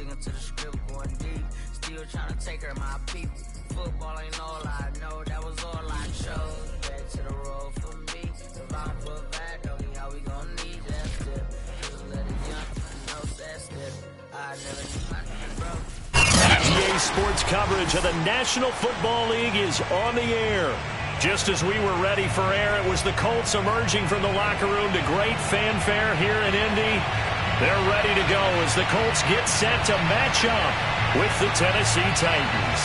sticking to the script, going deep. Still trying to take her my people. Football ain't all I know, that was all I chose. Back to the road for me. If I put back, don't need how we gon' need that step. Just let it young, no that step. I never knew my bro. EA Sports coverage of the National Football League is on the air. Just as we were ready for air, it was the Colts emerging from the locker room to great fanfare here in Indy. They're ready to go as the Colts get set to match up with the Tennessee Titans.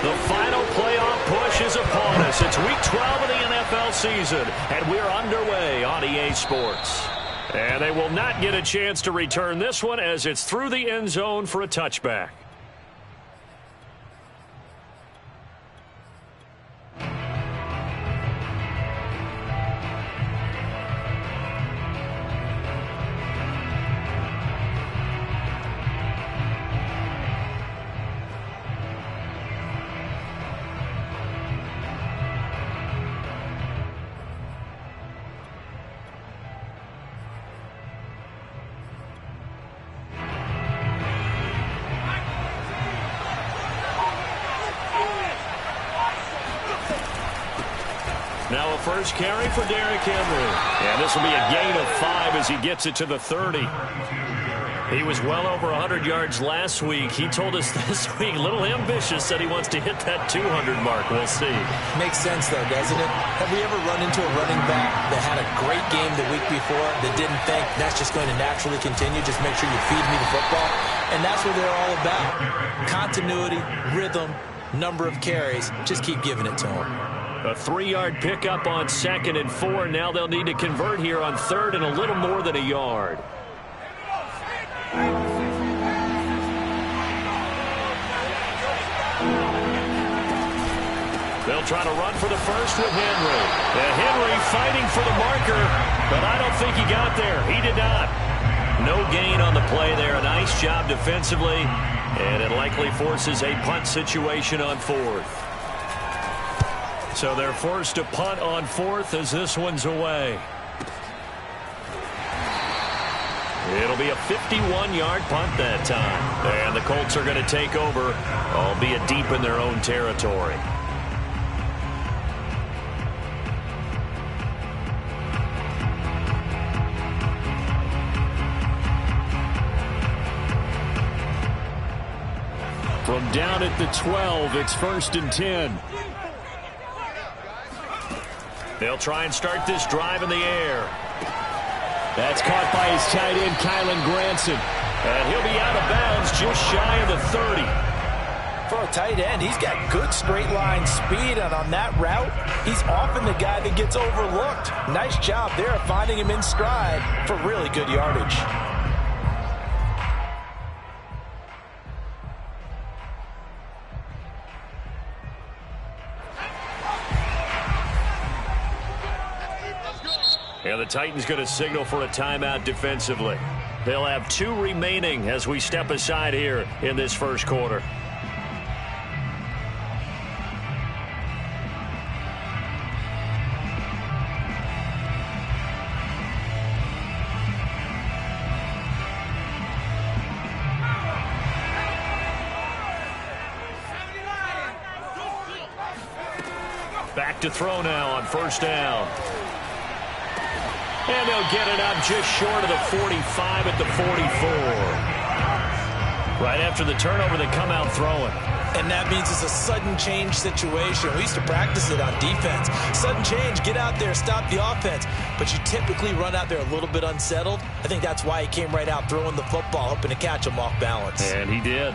The final playoff push is upon us. It's week 12 of the NFL season, and we're underway on EA Sports. And they will not get a chance to return this one as it's through the end zone for a touchback. For Derrick Henry. And this will be a gain of five as he gets it to the 30. He was well over 100 yards last week. He told us this week, little ambitious, said he wants to hit that 200 mark. We'll see. Makes sense, though, doesn't it? Have we ever run into a running back that had a great game the week before that didn't think that's just going to naturally continue? Just make sure you feed me the football. And that's what they're all about. Continuity, rhythm, number of carries. Just keep giving it to them. A three-yard pickup on second and four. Now they'll need to convert here on third and a little more than a yard. They'll try to run for the first with Henry. And Henry fighting for the marker, but I don't think he got there. He did not. No gain on the play there. A nice job defensively, and it likely forces a punt situation on fourth. So they're forced to punt on fourth as this one's away. It'll be a 51-yard punt that time. And the Colts are going to take over, albeit deep in their own territory. From down at the 12, it's first and 10. They'll try and start this drive in the air. That's caught by his tight end, Kylen Granson. And he'll be out of bounds just shy of the 30. For a tight end, he's got good straight line speed, and on that route, he's often the guy that gets overlooked. Nice job there finding him in stride for really good yardage. And the Titans going to signal for a timeout defensively. They'll have two remaining as we step aside here in this first quarter. Back to throw now on first down. And they'll get it up just short of the 45 at the 44. Right after the turnover, they come out throwing. And that means it's a sudden change situation. We used to practice it on defense. Sudden change, get out there, stop the offense. But you typically run out there a little bit unsettled. I think that's why he came right out throwing the football, hoping to catch him off balance. And he did.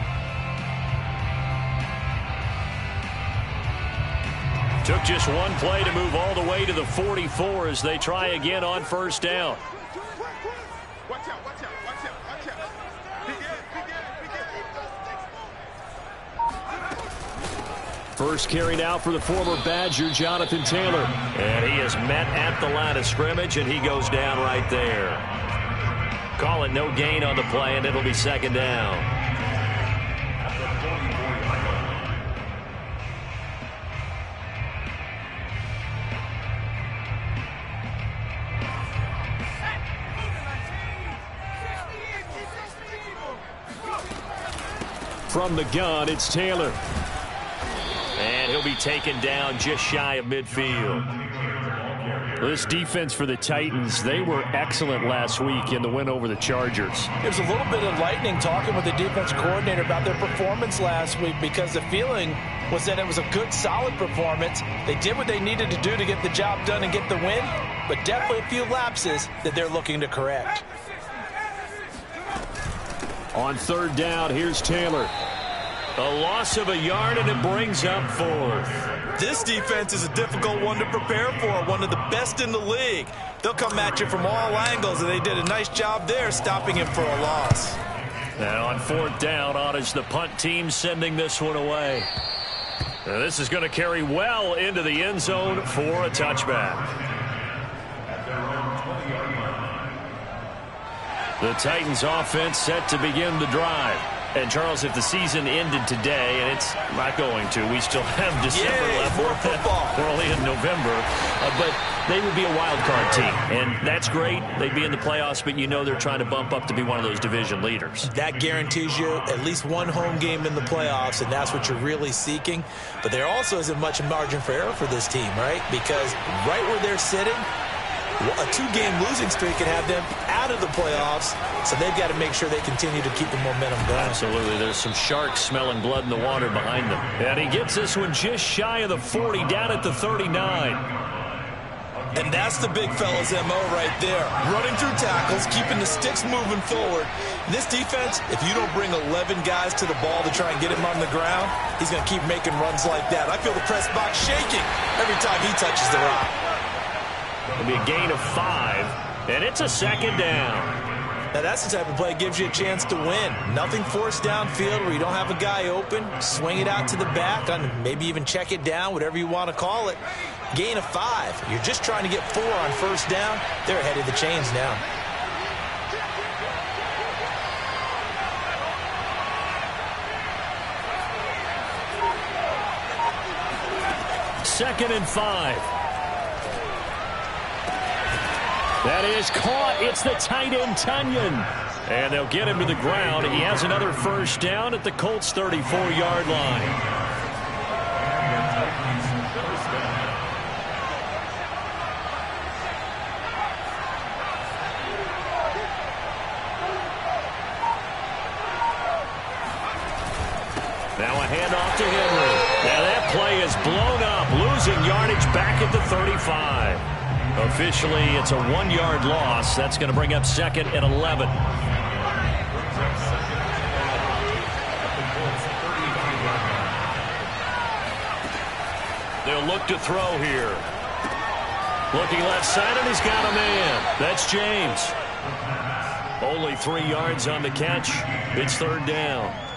Took just one play to move all the way to the 44 as they try again on first down. First carry now for the former Badger, Jonathan Taylor. And he is met at the line of scrimmage, and he goes down right there. Call it no gain on the play, and it'll be second down. From the gun, it's Taylor. And he'll be taken down just shy of midfield. This defense for the Titans, they were excellent last week in the win over the Chargers. It was a little bit enlightening talking with the defense coordinator about their performance last week because the feeling was that it was a good, solid performance. They did what they needed to do to get the job done and get the win, but definitely a few lapses that they're looking to correct. On third down, here's Taylor. A loss of a yard, and it brings up fourth. This defense is a difficult one to prepare for, one of the best in the league. They'll come at you from all angles, and they did a nice job there stopping him for a loss. And on fourth down, on is the punt team sending this one away. Now this is going to carry well into the end zone for a touchback. The Titans offense set to begin the drive. And, Charles, if the season ended today, and it's not going to, we still have December Yay, left. more football. We're only in November. Uh, but they would be a wild card team, and that's great. They'd be in the playoffs, but you know they're trying to bump up to be one of those division leaders. That guarantees you at least one home game in the playoffs, and that's what you're really seeking. But there also isn't much margin for error for this team, right? Because right where they're sitting, a two-game losing streak can have them out of the playoffs, so they've got to make sure they continue to keep the momentum going. Absolutely. There's some sharks smelling blood in the water behind them. And he gets this one just shy of the 40, down at the 39. And that's the big fella's MO right there. Running through tackles, keeping the sticks moving forward. This defense, if you don't bring 11 guys to the ball to try and get him on the ground, he's going to keep making runs like that. I feel the press box shaking every time he touches the rock. It'll be a gain of five, and it's a second down. Now that's the type of play that gives you a chance to win. Nothing forced downfield where you don't have a guy open. Swing it out to the back, and maybe even check it down, whatever you want to call it. Gain of five. You're just trying to get four on first down. They're ahead of the chains now. Second and five. That is caught. It's the tight end, Tonyan. And they'll get him to the ground. He has another first down at the Colts' 34-yard line. It's a one-yard loss. That's going to bring up second and 11. They'll look to throw here. Looking left side, and he's got a man. That's James. Only three yards on the catch. It's third down.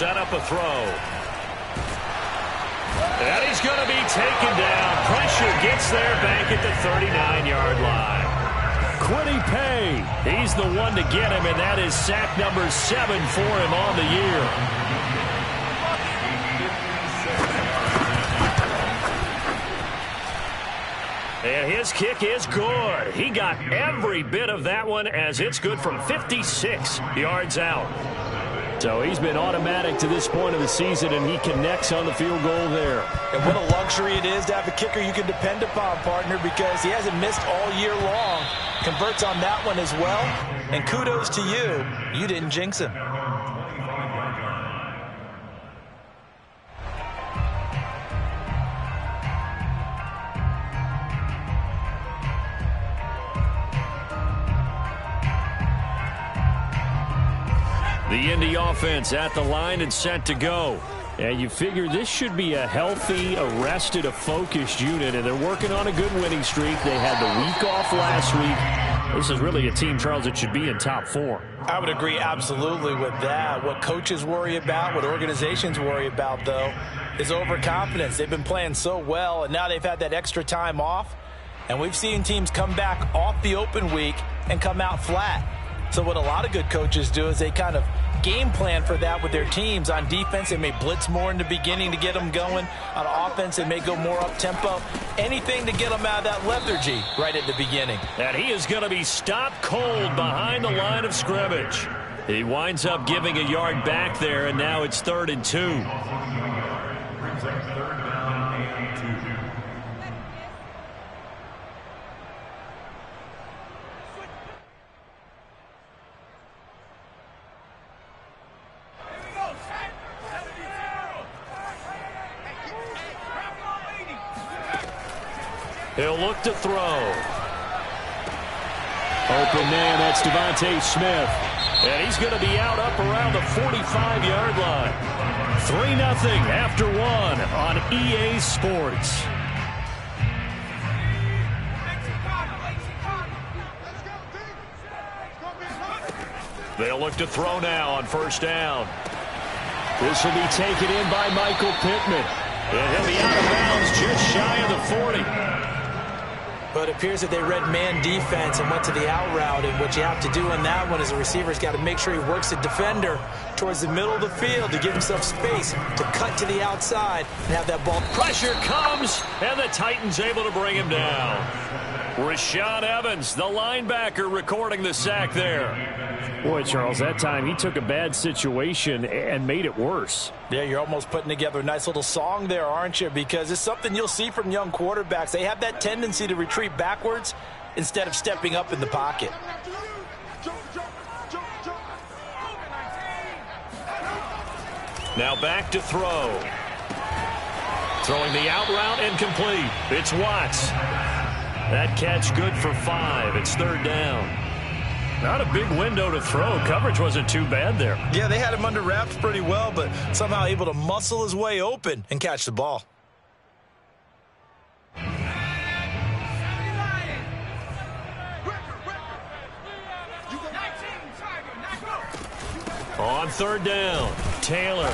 Set up a throw. And he's going to be taken down. Pressure gets there back at the 39-yard line. Kwity Paye, he's the one to get him, and that is sack number seven for him on the year. And his kick is good. He got every bit of that one as it's good from 56 yards out. So he's been automatic to this point of the season, and he connects on the field goal there. And what a luxury it is to have a kicker you can depend upon, partner, because he hasn't missed all year long. Converts on that one as well. And kudos to you. You didn't jinx him. Offense at the line and set to go. And you figure this should be a healthy, arrested, a focused unit, and they're working on a good winning streak. They had the week off last week. This is really a team, Charles, that should be in top four. I would agree absolutely with that. What coaches worry about, what organizations worry about, though, is overconfidence. They've been playing so well, and now they've had that extra time off. And we've seen teams come back off the open week and come out flat. So what a lot of good coaches do is they kind of game plan for that with their teams. On defense, they may blitz more in the beginning to get them going. On offense, they may go more up-tempo. Anything to get them out of that lethargy right at the beginning. And he is going to be stopped cold behind the line of scrimmage. He winds up giving a yard back there, and now it's third and two. He'll look to throw. Open man, that's DeVonta Smith. And he's going to be out up around the 45-yard line. 3-0 after one on EA Sports. They'll look to throw now on first down. This will be taken in by Michael Pittman. And he'll be out of bounds just shy of the 40. But it appears that they read man defense and went to the out route. And what you have to do on that one is the receiver's got to make sure he works the defender towards the middle of the field to give himself space to cut to the outside and have that ball. Pressure comes, and the Titans able to bring him down. Rashaan Evans, the linebacker, recording the sack there. Boy, Charles, that time he took a bad situation and made it worse. Yeah, you're almost putting together a nice little song there, aren't you? Because it's something you'll see from young quarterbacks. They have that tendency to retreat backwards instead of stepping up in the pocket. Now back to throw. Throwing the out route incomplete. It's Watts. That catch good for five. It's third down. Not a big window to throw. Coverage wasn't too bad there. Yeah, they had him under wraps pretty well, but somehow able to muscle his way open and catch the ball. On third down, Taylor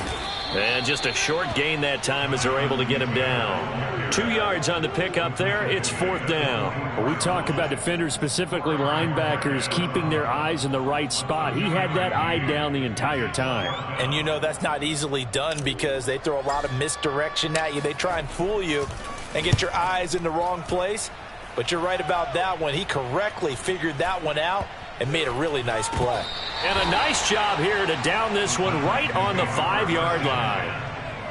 and just a short gain that time as they're able to get him down. Two yards on the pickup there. It's fourth down. Well, we talk about defenders, specifically linebackers, keeping their eyes in the right spot. He had that eye down the entire time. And you know that's not easily done because they throw a lot of misdirection at you. They try and fool you and get your eyes in the wrong place. But you're right about that one. He correctly figured that one out and made a really nice play. And a nice job here to down this one right on the five-yard line.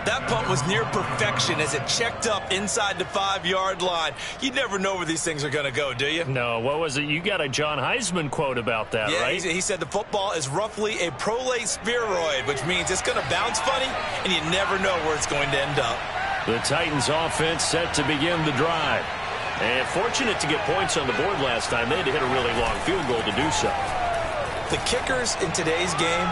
That punt was near perfection as it checked up inside the five-yard line. You never know where these things are going to go, do you? No, what was it? You got a John Heisman quote about that, yeah, right? He said the football is roughly a prolate spheroid, which means it's going to bounce funny, and you never know where it's going to end up. The Titans offense set to begin the drive. And fortunate to get points on the board last time. They had to hit a really long field goal to do so. The kickers in today's game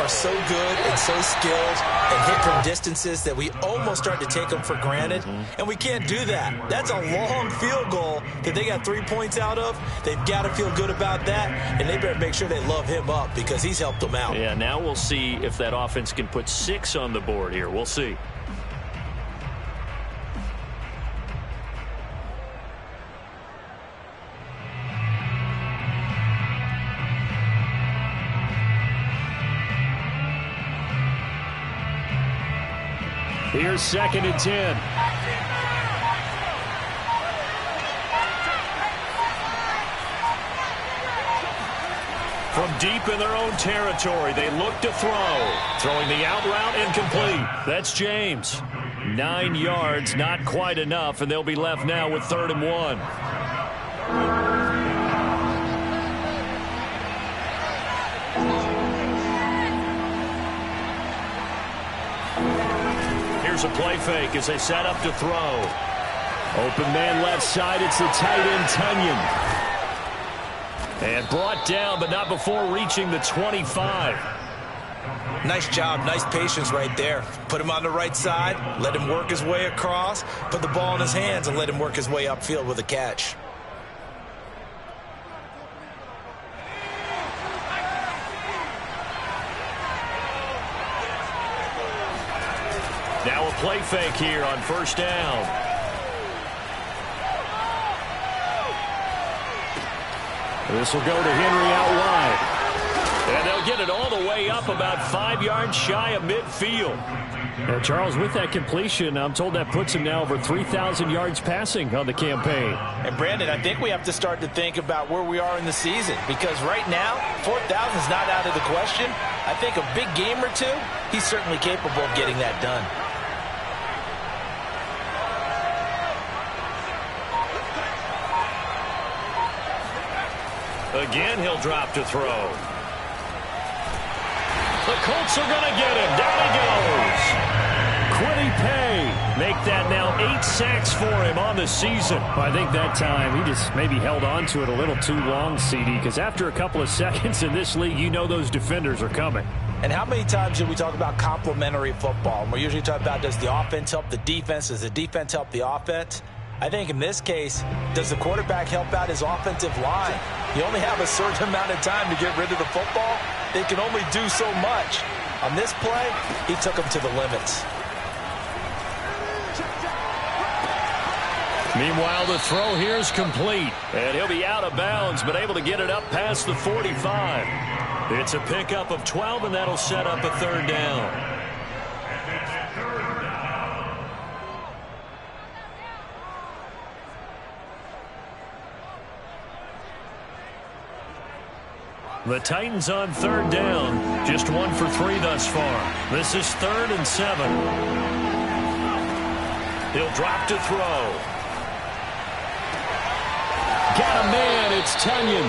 are so good and so skilled and hit from distances that we almost start to take them for granted. Mm -hmm. And we can't do that. That's a long field goal that they got three points out of. They've got to feel good about that, and they better make sure they love him up because he's helped them out. Yeah, now we'll see if that offense can put six on the board here. We'll see. Here's second and 10. From deep in their own territory, they look to throw. Throwing the out route incomplete. That's James. Nine yards, not quite enough, and they'll be left now with third and one. A play fake as they set up to throw. Open man left side. It's the tight end, Tonyan. And brought down, but not before reaching the 25. Nice job. Nice patience right there. Put him on the right side. Let him work his way across. Put the ball in his hands and let him work his way upfield with a catch. Now a play fake here on first down. This will go to Henry out wide. And they'll get it all the way up about five yards shy of midfield. And Charles, with that completion, I'm told that puts him now over 3,000 yards passing on the campaign. And Brandon, I think we have to start to think about where we are in the season because right now, 4,000 is not out of the question. I think a big game or two, he's certainly capable of getting that done. Again, he'll drop to throw. The Colts are going to get him. Down he goes. Kwity Paye. make that now eight sacks for him on the season. I think that time he just maybe held on to it a little too long, CD, because after a couple of seconds in this league, you know those defenders are coming. And how many times do we talk about complementary football? And we're usually talking about does the offense help the defense? Does the defense help the offense? I think in this case, does the quarterback help out his offensive line? You only have a certain amount of time to get rid of the football. They can only do so much. On this play, he took them to the limits. Meanwhile, the throw here is complete. And he'll be out of bounds, but able to get it up past the 45. It's a pickup of 12, and that'll set up a third down. The Titans on third down. Just one for three thus far. This is third and seven. He'll drop to throw. Got a man. It's Tonyan.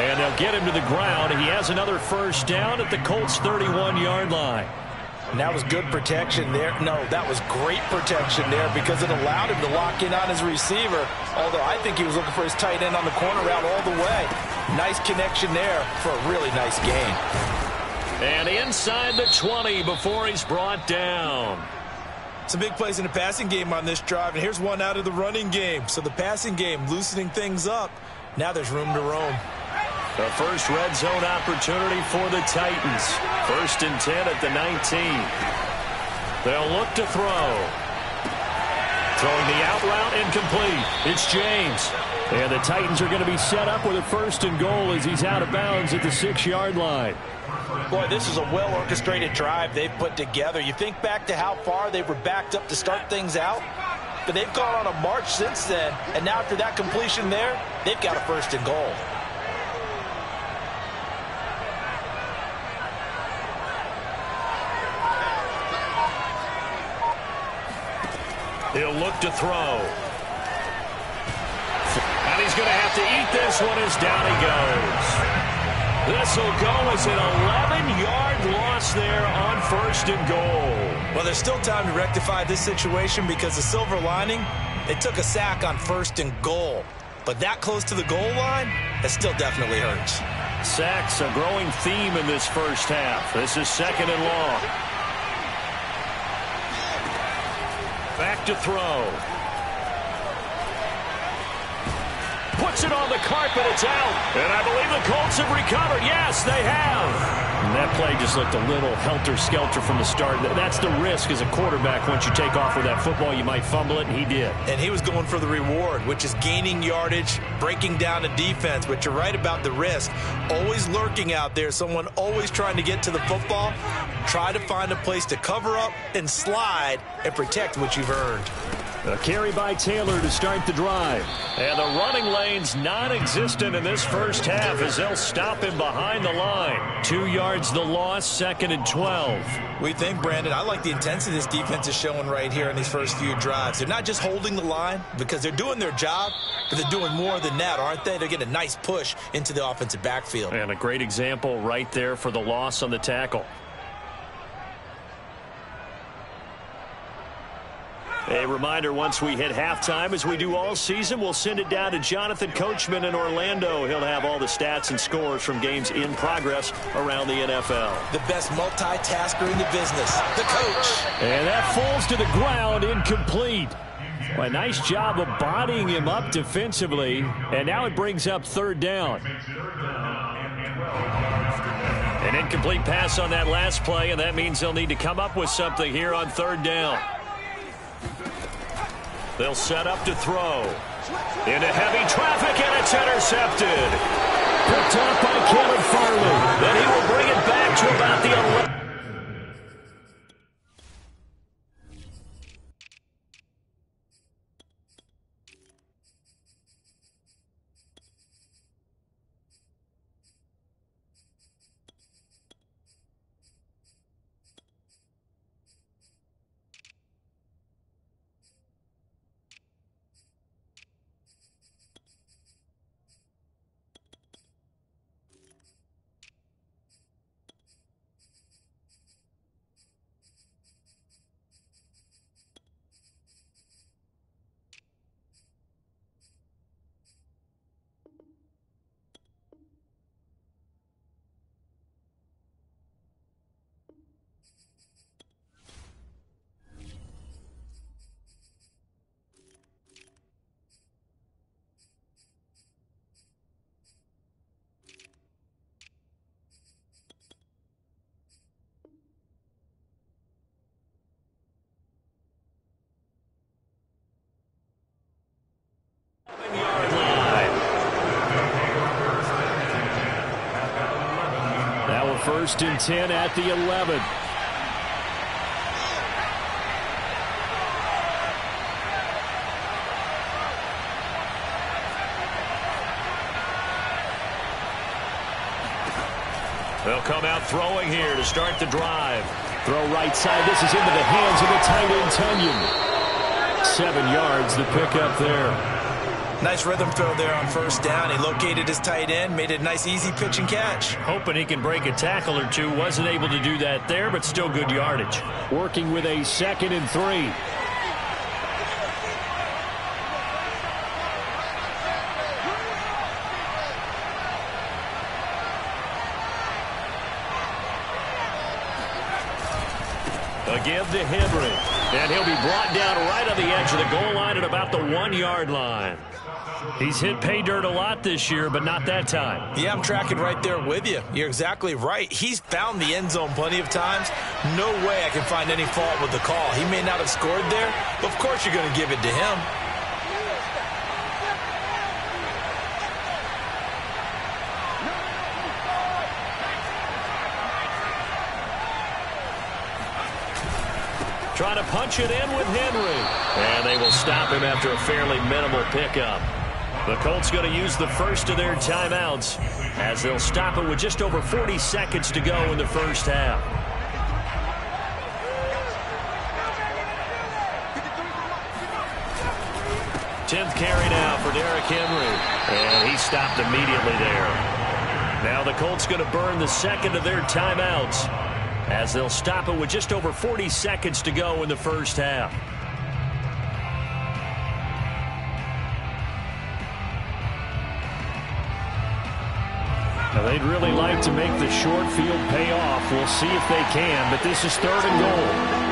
And they'll get him to the ground. He has another first down at the Colts 31-yard line. And that was good protection there. No, that was great protection there because it allowed him to lock in on his receiver. Although I think he was looking for his tight end on the corner route all the way. Nice connection there for a really nice game. And inside the 20 before he's brought down. Some big plays in the passing game on this drive, and here's one out of the running game. So the passing game loosening things up. Now there's room to roam. The first red zone opportunity for the Titans. First and 10 at the 19. They'll look to throw. Throwing the out route incomplete. It's James. And the Titans are going to be set up with a first and goal as he's out of bounds at the six-yard line. Boy, this is a well-orchestrated drive they've put together. You think back to how far they were backed up to start things out, but they've gone on a march since then, and now after that completion there, they've got a first and goal. He'll look to throw. He's going to have to eat this one as down he goes. This will go as an 11-yard loss there on first and goal. Well, there's still time to rectify this situation because the silver lining, they took a sack on first and goal. But that close to the goal line, that still definitely hurts. Sacks, a growing theme in this first half. This is second and long. Back to throw. Puts it on the carpet. It's out. And I believe the Colts have recovered. Yes, they have. And that play just looked a little helter-skelter from the start. That's the risk as a quarterback. Once you take off with that football, you might fumble it, and he did. And he was going for the reward, which is gaining yardage, breaking down a defense. But you're right about the risk. Always lurking out there, someone always trying to get to the football. Try to find a place to cover up and slide and protect what you've earned. A carry by Taylor to start the drive. And the running lane's non-existent in this first half as they'll stop him behind the line. Two yards the loss, second and 12. We think, Brandon, I like the intensity this defense is showing right here in these first few drives. They're not just holding the line because they're doing their job, but they're doing more than that, aren't they? They're getting a nice push into the offensive backfield. And a great example right there for the loss on the tackle. A reminder, once we hit halftime, as we do all season, we'll send it down to Jonathan Coachman in Orlando. He'll have all the stats and scores from games in progress around the NFL. The best multitasker in the business, the coach. And that falls to the ground, incomplete. Well, a nice job of bodying him up defensively, and now it brings up third down. An incomplete pass on that last play, and that means they'll need to come up with something here on third down. They'll set up to throw. Into heavy traffic, and it's intercepted. Picked off by Kevin Farley. And he will bring it back to about the 11. Yard line. Now a first and 10 at the 11. They'll come out throwing here to start the drive. Throw right side. This is into the hands of the tight end, Tonyan. Seven yards, the pickup there. Nice rhythm throw there on first down. He located his tight end, made a nice easy pitch and catch. Hoping he can break a tackle or two. Wasn't able to do that there, but still good yardage. Working with a second and three. A give to Henry. And he'll be brought down right on the edge of the goal line at about the one-yard line. He's hit pay dirt a lot this year, but not that time. Yeah, I'm tracking right there with you. You're exactly right. He's found the end zone plenty of times. No way I can find any fault with the call. He may not have scored there, but of course you're going to give it to him. Trying to punch it in with Henry. And they will stop him after a fairly minimal pickup. The Colts going to use the first of their timeouts as they'll stop it with just over 40 seconds to go in the first half. Tenth carry now for Derrick Henry. And he stopped immediately there. Now the Colts going to burn the second of their timeouts as they'll stop it with just over 40 seconds to go in the first half. They'd really like to make the short field pay off. We'll see if they can, but this is third and goal.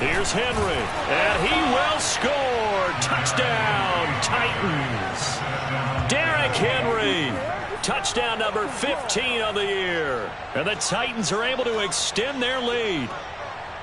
Here's Henry, and he will score. Touchdown, Titans. Derrick Henry. Touchdown number 15 of the year. And the Titans are able to extend their lead.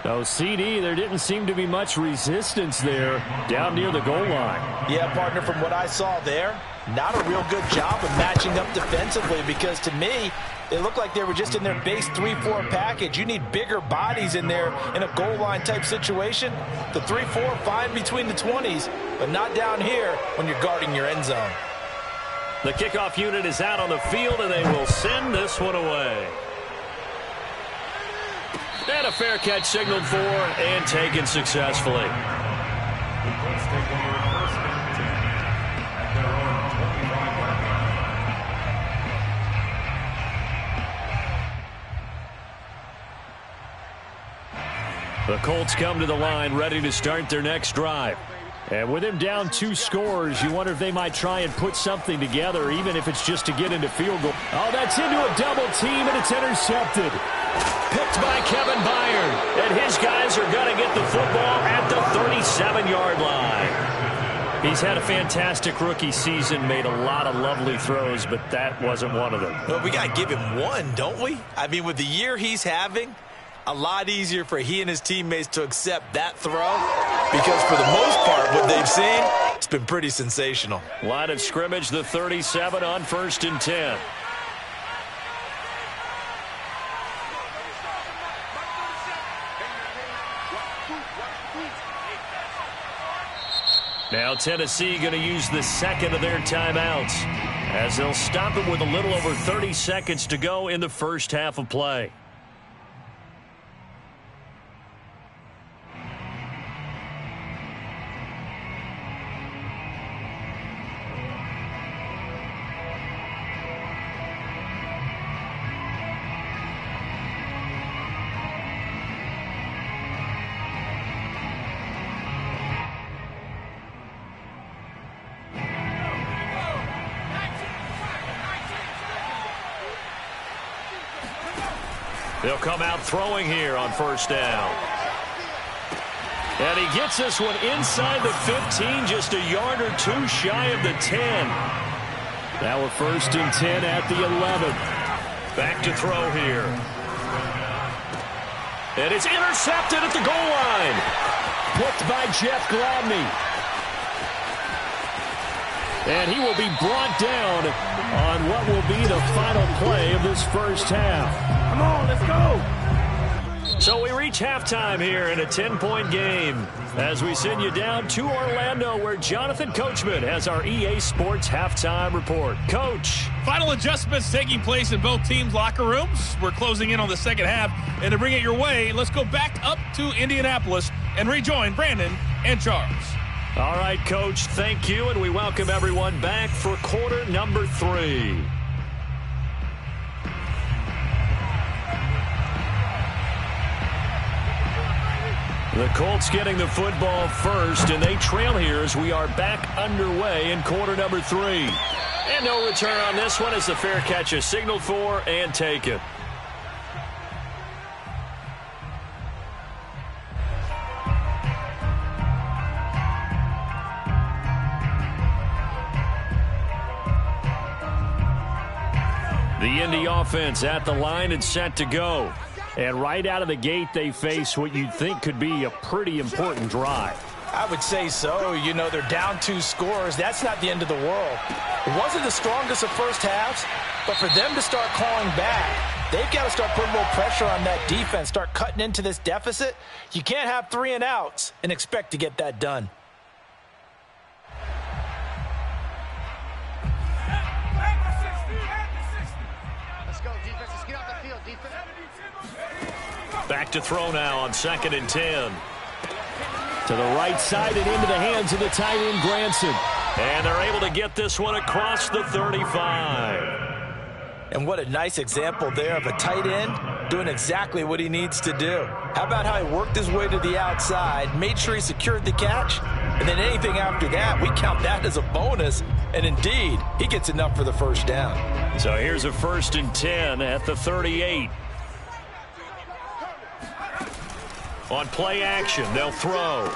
No, CD, there didn't seem to be much resistance there down near the goal line. Yeah, partner, from what I saw there, not a real good job of matching up defensively because to me, it looked like they were just in their base 3-4 package. You need bigger bodies in there in a goal line type situation. The 3-4 fine between the 20s, but not down here when you're guarding your end zone. The kickoff unit is out on the field, and they will send this one away. And a fair catch signaled for and taken successfully. The Colts come to the line ready to start their next drive. And with him down two scores, you wonder if they might try and put something together, even if it's just to get into field goal. Oh, that's into a double team, and it's intercepted. Picked by Kevin Byard. And his guys are going to get the football at the 37-yard line. He's had a fantastic rookie season, made a lot of lovely throws, but that wasn't one of them. Well, we got to give him one, don't we? I mean, with the year he's having, a lot easier for he and his teammates to accept that throw because for the most part, what they've seen, it's been pretty sensational. Line of scrimmage, the 37 on first and 10. Now Tennessee going to use the second of their timeouts as they'll stop it with a little over 30 seconds to go in the first half of play. Come out throwing here on first down. And he gets this one inside the 15, just a yard or two shy of the 10. Now we're first and 10 at the 11. Back to throw here. And it's intercepted at the goal line. Picked by Jeff Gladney. And he will be brought down on what will be the final play of this first half. Come on, let's go. So we reach halftime here in a 10-point game as we send you down to Orlando where Jonathan Coachman has our EA Sports halftime report. Coach. Final adjustments taking place in both teams' locker rooms. We're closing in on the second half. And to bring it your way, let's go back up to Indianapolis and rejoin Brandon and Charles. All right, Coach, thank you, and we welcome everyone back for quarter number three. The Colts getting the football first, and they trail here as we are back underway in quarter number three. And no return on this one as the fair catch is signaled for and taken. The Indy offense at the line and set to go. And right out of the gate, they face what you'd think could be a pretty important drive. I would say so. You know, they're down two scores. That's not the end of the world. It wasn't the strongest of first halves, but for them to start calling back, they've got to start putting little pressure on that defense, start cutting into this deficit. You can't have three and outs and expect to get that done. Back to throw now on second and 10. To the right side and into the hands of the tight end, Granson. And they're able to get this one across the 35. And what a nice example there of a tight end doing exactly what he needs to do. How about how he worked his way to the outside, made sure he secured the catch, and then anything after that, we count that as a bonus. And indeed, he gets enough for the first down. So here's a first and 10 at the 38. On play action, they'll throw.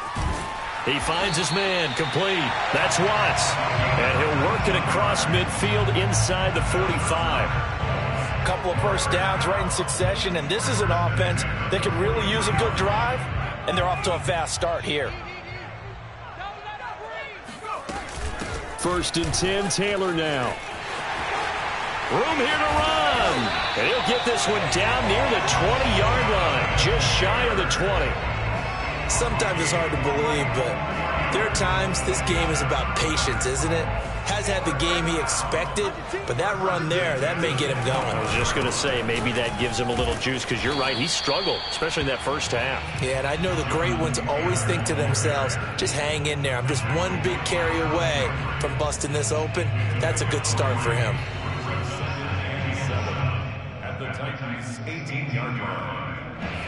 He finds his man complete. That's Watts. And he'll work it across midfield inside the 45. A couple of first downs right in succession, and this is an offense that could really use a good drive, and they're off to a fast start here. First and 10, Taylor now. Room here to run. And he'll get this one down near the 20-yard line, just shy of the 20. Sometimes it's hard to believe, but there are times this game is about patience, isn't it? Has had the game he expected, but that run there, that may get him going. I was just going to say, maybe that gives him a little juice, because you're right, he struggled, especially in that first half. Yeah, and I know the great ones always think to themselves, just hang in there. I'm just one big carry away from busting this open. That's a good start for him.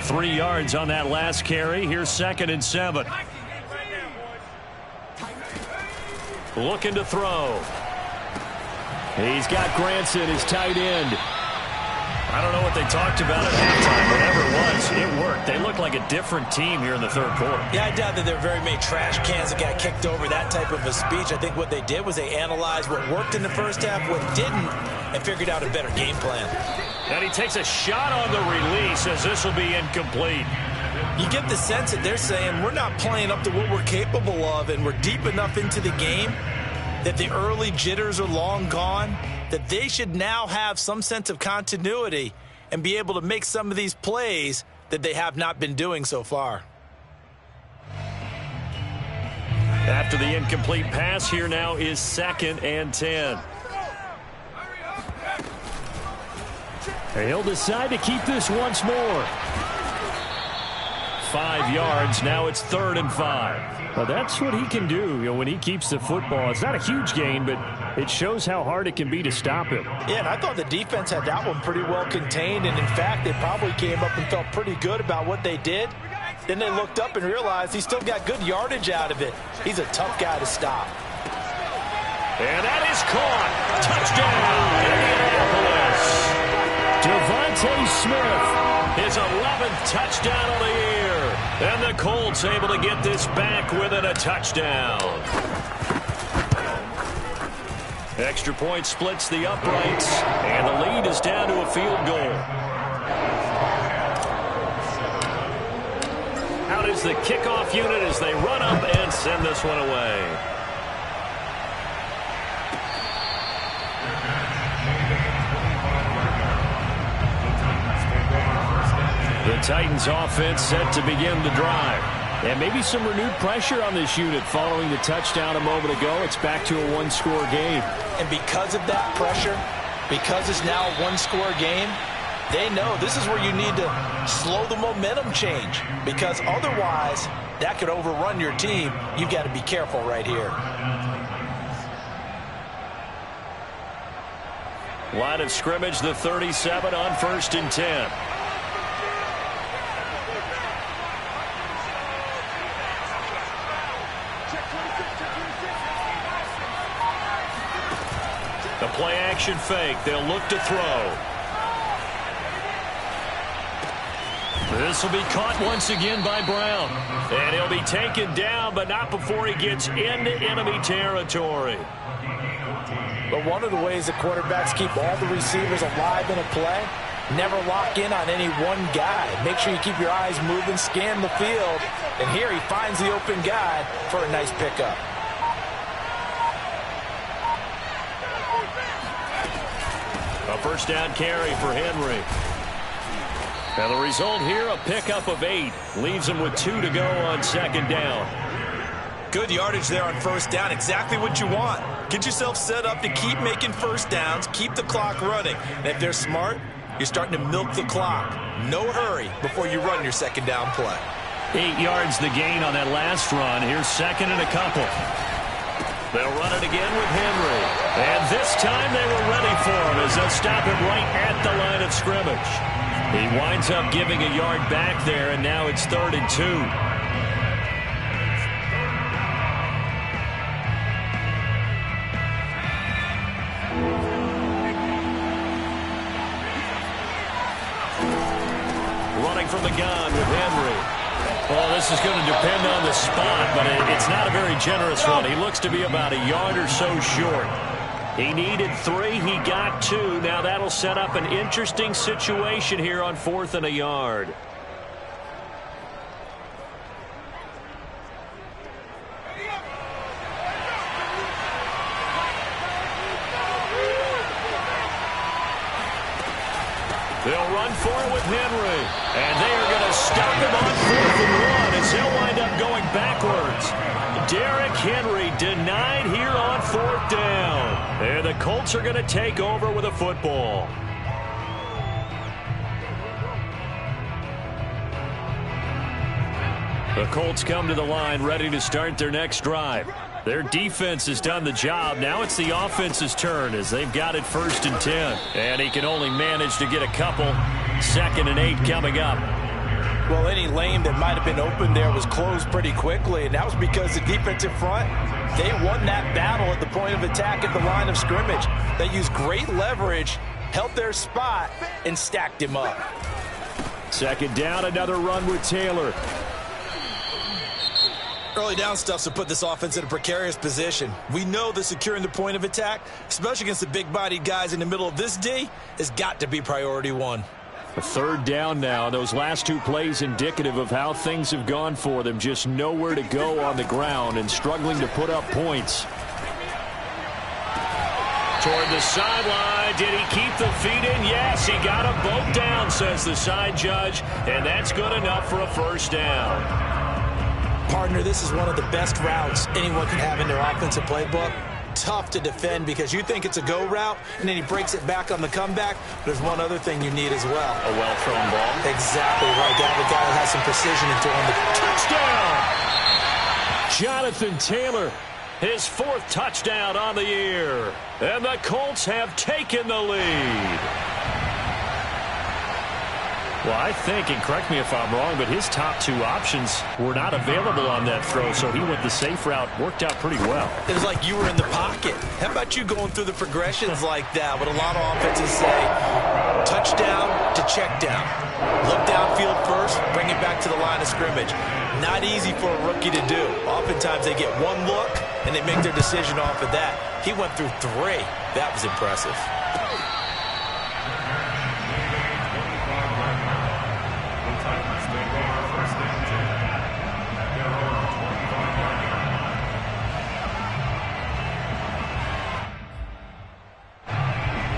Three yards on that last carry. Here's second and seven. Looking to throw. He's got Granson, his tight end. I don't know what they talked about at halftime. Whatever it was, it worked. They look like a different team here in the third quarter. Yeah, I doubt that there are very many trash cans that got kicked over, that type of a speech. I think what they did was they analyzed what worked in the first half, what didn't, and figured out a better game plan. And he takes a shot on the release as this will be incomplete. You get the sense that they're saying we're not playing up to what we're capable of and we're deep enough into the game that the early jitters are long gone, that they should now have some sense of continuity and be able to make some of these plays that they have not been doing so far. After the incomplete pass, here now is second and 10. He'll decide to keep this once more. Five yards. Now it's third and five. Well, that's what he can do you know, when he keeps the football. It's not a huge gain, but it shows how hard it can be to stop him. Yeah, and I thought the defense had that one pretty well contained, and in fact, they probably came up and felt pretty good about what they did. Then they looked up and realized he still got good yardage out of it. He's a tough guy to stop. And that is caught. Touchdown, Indianapolis. DeVonta Smith. His 11th touchdown of the year. And the Colts able to get this back within a touchdown. Extra point splits the uprights, and the lead is down to a field goal. Out is the kickoff unit as they run up and send this one away. The Titans offense set to begin the drive. And maybe some renewed pressure on this unit following the touchdown a moment ago. It's back to a one-score game. And because of that pressure, because it's now a one-score game, they know this is where you need to slow the momentum change because otherwise that could overrun your team. You've got to be careful right here. Line of scrimmage, the 37 on first and 10. Play action fake. They'll look to throw. This will be caught once again by Brown. And he'll be taken down, but not before he gets into enemy territory. But one of the ways that quarterbacks keep all the receivers alive in a play, never lock in on any one guy. Make sure you keep your eyes moving, scan the field. And here he finds the open guy for a nice pickup. A first down carry for Henry. Now the result here, a pickup of eight. Leaves him with two to go on second down. Good yardage there on first down. Exactly what you want. Get yourself set up to keep making first downs, keep the clock running. And if they're smart, you're starting to milk the clock. No hurry before you run your second down play. Eight yards the gain on that last run. Here's second and a couple. They'll run it again with Henry. And this time they were ready for him as they'll stop him right at the line of scrimmage. He winds up giving a yard back there, and now it's third and two. Running from the gun with Henry. Well, this is going to depend on the spot, but it's not a very generous one. He looks to be about a yard or so short. He needed three. He got two. Now that'll set up an interesting situation here on fourth and a yard. They'll run for it with Henry. And they are going to stop him on fourth and one as they'll wind up going backwards. Derrick Henry Colts are going to take over with a football. The Colts come to the line ready to start their next drive. Their defense has done the job. Now it's the offense's turn as they've got it first and 10. And he can only manage to get a couple. Second and eight coming up. Well, any lane that might have been open there was closed pretty quickly, and that was because the defensive front, they won that battle at the point of attack at the line of scrimmage. They used great leverage, held their spot, and stacked him up. Second down, another run with Taylor. Early down stuffs to put this offense in a precarious position. We know that securing the point of attack, especially against the big-bodied guys in the middle of this D, has got to be priority one. A third down now. Those last two plays indicative of how things have gone for them. Just nowhere to go on the ground and struggling to put up points. Toward the sideline. Did he keep the feet in? Yes, he got them both down, says the side judge. And that's good enough for a first down. Partner, this is one of the best routes anyone can have in their offensive playbook. Tough to defend because you think it's a go route, and then he breaks it back on the comeback. There's one other thing you need as well. A well-thrown ball. Exactly right. To have a guy that has some precision in throwing the touchdown. Jonathan Taylor his fourth touchdown on the year. And the Colts have taken the lead. Well, I think, and correct me if I'm wrong, but his top two options were not available on that throw, so he went the safe route. Worked out pretty well. It was like you were in the pocket. How about you going through the progressions like that? What a lot of offenses say, touchdown to check down. Look downfield first, bring it back to the line of scrimmage. Not easy for a rookie to do. Oftentimes they get one look, and they make their decision off of that. He went through three. That was impressive.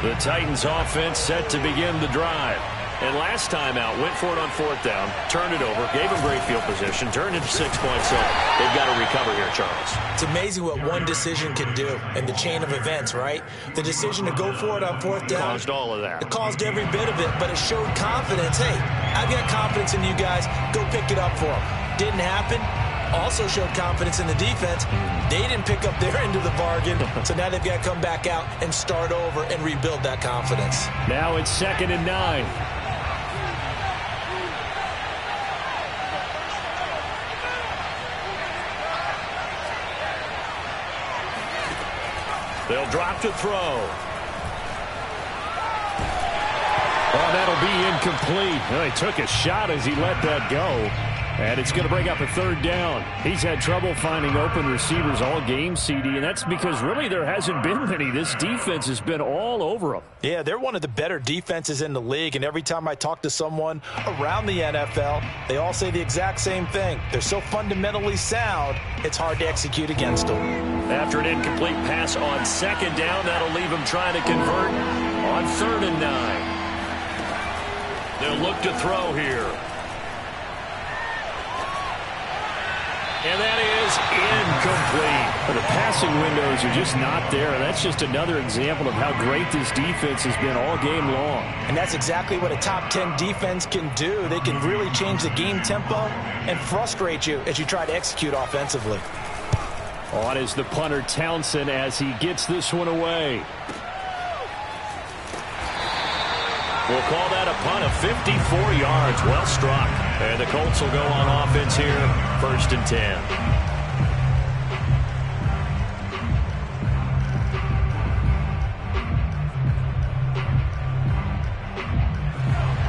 The Titans offense set to begin the drive. And last time out, went for it on fourth down, turned it over, gave them great field position, turned into six points. So they've got to recover here, Charles. It's amazing what one decision can do in the chain of events, right? The decision to go for it on fourth down. Caused all of that. It caused every bit of it, but it showed confidence. Hey, I've got confidence in you guys. Go pick it up for them. Didn't happen also showed confidence in the defense. They didn't pick up their end of the bargain, so now they've got to come back out and start over and rebuild that confidence. Now it's second and nine. They'll drop to throw. Oh, that'll be incomplete. Well, he took a shot as he let that go. And it's going to bring up a third down. He's had trouble finding open receivers all game, CD, and that's because really there hasn't been many. This defense has been all over them. Yeah, they're one of the better defenses in the league, and every time I talk to someone around the NFL, they all say the exact same thing. They're so fundamentally sound, it's hard to execute against them. After an incomplete pass on second down, that'll leave them trying to convert on third and nine. They'll look to throw here. And that is incomplete. The passing windows are just not there. That's just another example of how great this defense has been all game long. And that's exactly what a top 10 defense can do. They can really change the game tempo and frustrate you as you try to execute offensively. On is the punter Townsend as he gets this one away. We'll call that a punt of 54 yards. Well struck. And the Colts will go on offense here, first and 10.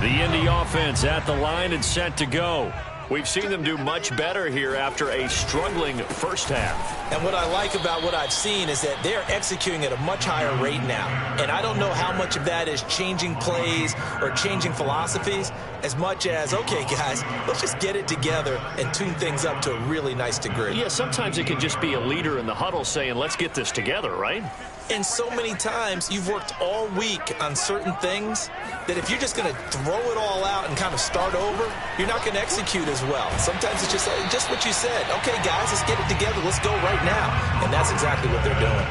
The Indy offense at the line and set to go. We've seen them do much better here after a struggling first half. And what I like about what I've seen is that they're executing at a much higher rate now. And I don't know how much of that is changing plays or changing philosophies as much as, okay, guys, let's just get it together and tune things up to a really nice degree. Yeah, sometimes it can just be a leader in the huddle saying, let's get this together, right? And so many times you've worked all week on certain things that if you're just going to throw it all out and kind of start over, you're not going to execute as well. Sometimes it's just like, just what you said. Okay, guys, let's get it together. Let's go right now. And that's exactly what they're doing.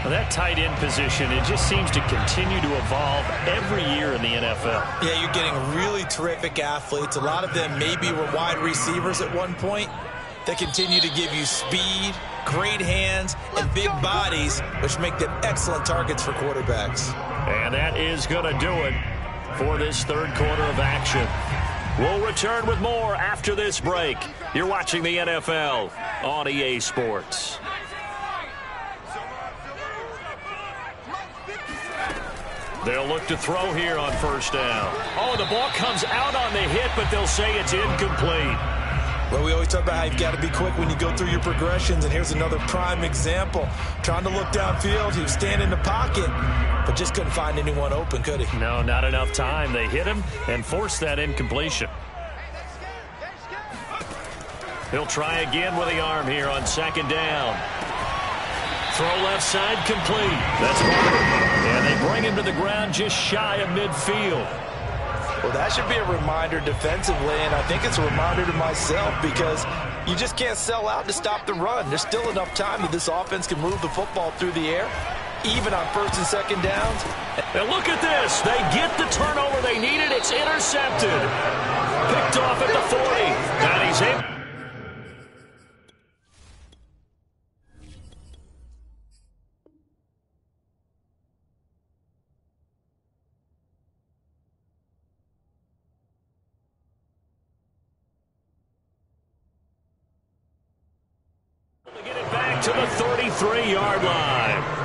Well, that tight end position, it just seems to continue to evolve every year in the NFL. Yeah, you're getting really terrific athletes. A lot of them maybe were wide receivers at one point. They continue to give you speed, great hands, and big bodies, which make them excellent targets for quarterbacks. And that is going to do it for this third quarter of action. We'll return with more after this break. You're watching the NFL on EA Sports. They'll look to throw here on first down. Oh, the ball comes out on the hit, but they'll say it's incomplete. Well, we always talk about how you've got to be quick when you go through your progressions, and here's another prime example. Trying to look downfield, he was standing in the pocket, but just couldn't find anyone open, could he? No, not enough time. They hit him and forced that incompletion. He'll try again with the arm here on second down. Throw left side complete. That's Barber. And they bring him to the ground just shy of midfield. Well, that should be a reminder defensively, and I think it's a reminder to myself because you just can't sell out to stop the run. There's still enough time that this offense can move the football through the air, even on first and second downs. And look at this. They get the turnover they needed. It's intercepted. Picked off at the 40. And he's able to the 33-yard line.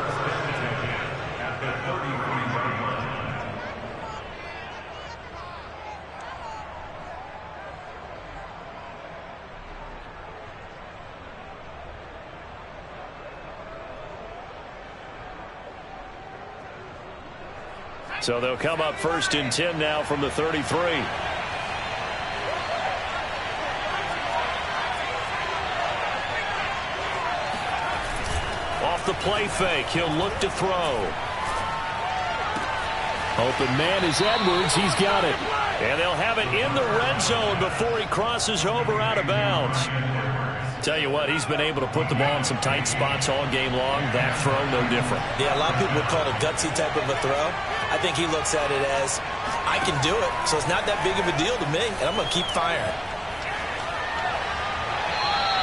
So they'll come up first and 10 now from the 33. Off the play fake. He'll look to throw. Open man is Edwards. He's got it. And they'll have it in the red zone before he crosses over out of bounds. Tell you what, he's been able to put the ball in some tight spots all game long. That throw, no different. Yeah, a lot of people would call it a gutsy type of a throw. I think he looks at it as, I can do it, so it's not that big of a deal to me, and I'm going to keep firing.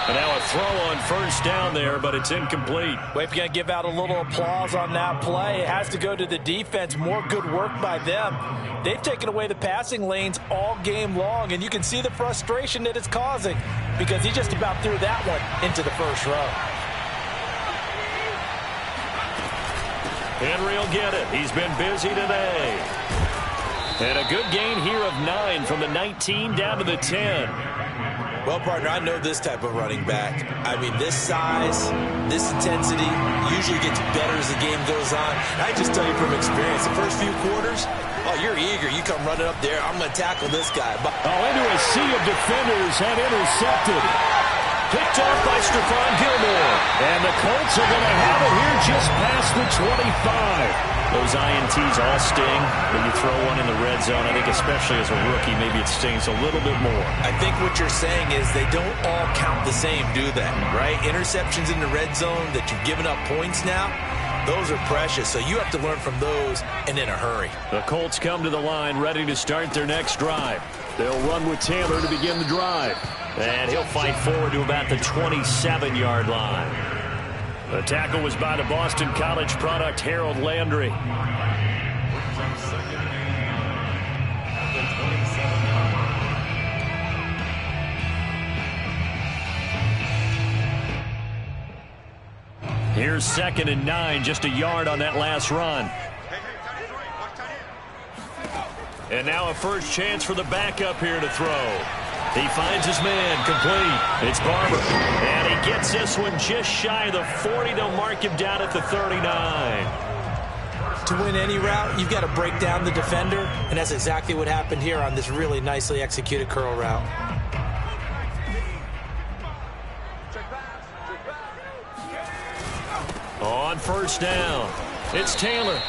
And now a throw on first down there, but it's incomplete. You're going to give out a little applause on that play, it has to go to the defense. More good work by them. They've taken away the passing lanes all game long, and you can see the frustration that it's causing because he just about threw that one into the first row. Henry will get it. He's been busy today. And a good gain here of nine from the 19 down to the 10. Well, partner, I know this type of running back. I mean, this size, this intensity usually gets better as the game goes on. And I just tell you from experience, the first few quarters, oh, you're eager. You come running up there. I'm going to tackle this guy. But oh, into a sea of defenders and intercepted. Picked off by Stephon Gilmore. And the Colts are going to have it here just past the 25. Those INTs all sting when you throw one in the red zone. I think especially as a rookie, maybe it stings a little bit more. I think what you're saying is they don't all count the same, do they? Right? Interceptions in the red zone that you've given up points now, those are precious. So you have to learn from those and in a hurry. The Colts come to the line ready to start their next drive. They'll run with Taylor to begin the drive. And he'll fight forward to about the 27-yard line. The tackle was by the Boston College product, Harold Landry. Here's second and nine, just a yard on that last run. And now a first chance for the backup here to throw. He finds his man, complete. It's Barber. And he gets this one just shy of the 40. They'll mark him down at the 39. To win any route, you've got to break down the defender, and that's exactly what happened here on this really nicely executed curl route. On first down, it's Taylor.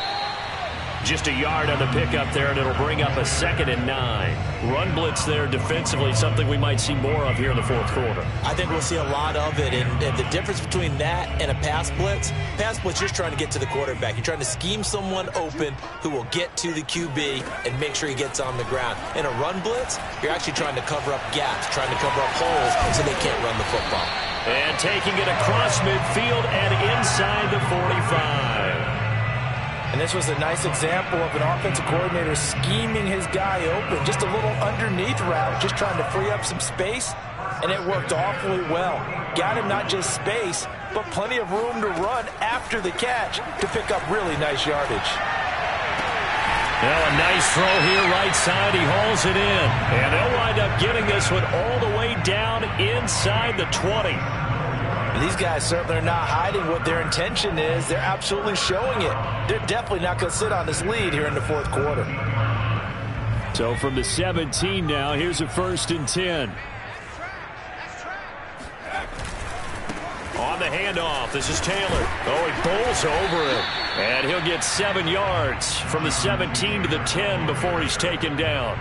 Just a yard on the pickup there, and it'll bring up a second and nine. Run blitz there defensively, something we might see more of here in the fourth quarter. I think we'll see a lot of it, and, and the difference between that and a pass blitz, pass blitz, you're trying to get to the quarterback. You're trying to scheme someone open who will get to the QB and make sure he gets on the ground. In a run blitz, you're actually trying to cover up gaps, trying to cover up holes so they can't run the football. And taking it across midfield and inside the 45. And this was a nice example of an offensive coordinator scheming his guy open. Just a little underneath route, just trying to free up some space, and it worked awfully well. Got him not just space, but plenty of room to run after the catch to pick up really nice yardage. Well, a nice throw here right side. He hauls it in. And they'll wind up getting this one all the way down inside the 20. These guys certainly are not hiding what their intention is. They're absolutely showing it. They're definitely not going to sit on this lead here in the fourth quarter. So from the 17 now, here's a first and 10. On the handoff, this is Taylor. Oh, he bowls over him. And he'll get seven yards from the 17 to the 10 before he's taken down.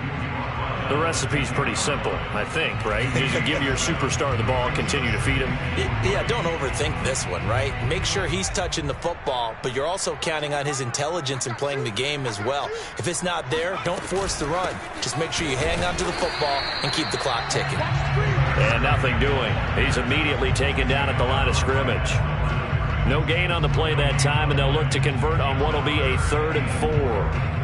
The recipe's pretty simple, I think, right? Just give your superstar the ball and continue to feed him. Yeah, don't overthink this one, right? Make sure he's touching the football, but you're also counting on his intelligence in playing the game as well. If it's not there, don't force the run. Just make sure you hang on to the football and keep the clock ticking. And nothing doing. He's immediately taken down at the line of scrimmage. No gain on the play that time, and they'll look to convert on what will be a third and four.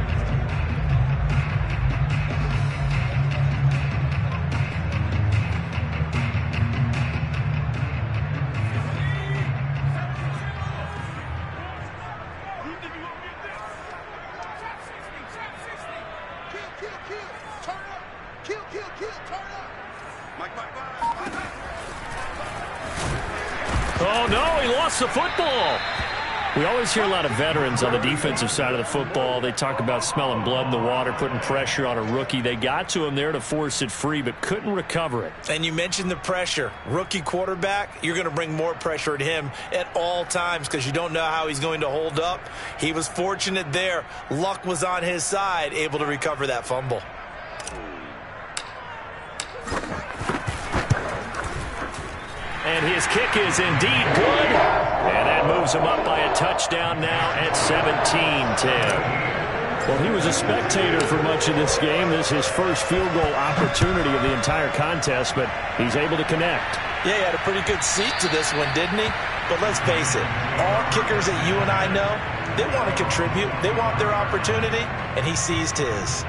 Always hear a lot of veterans on the defensive side of the football. They talk about smelling blood in the water, putting pressure on a rookie. They got to him there to force it free, but couldn't recover it. And you mentioned the pressure. Rookie quarterback, you're going to bring more pressure at him at all times because you don't know how he's going to hold up. He was fortunate there. Luck was on his side, able to recover that fumble. And his kick is indeed good. And that moves him up by a touchdown now at 17-10. Well, he was a spectator for much of this game. This is his first field goal opportunity of the entire contest, but he's able to connect. Yeah, he had a pretty good seat to this one, didn't he? But let's face it, all kickers that you and I know, they want to contribute. They want their opportunity, and he seized his.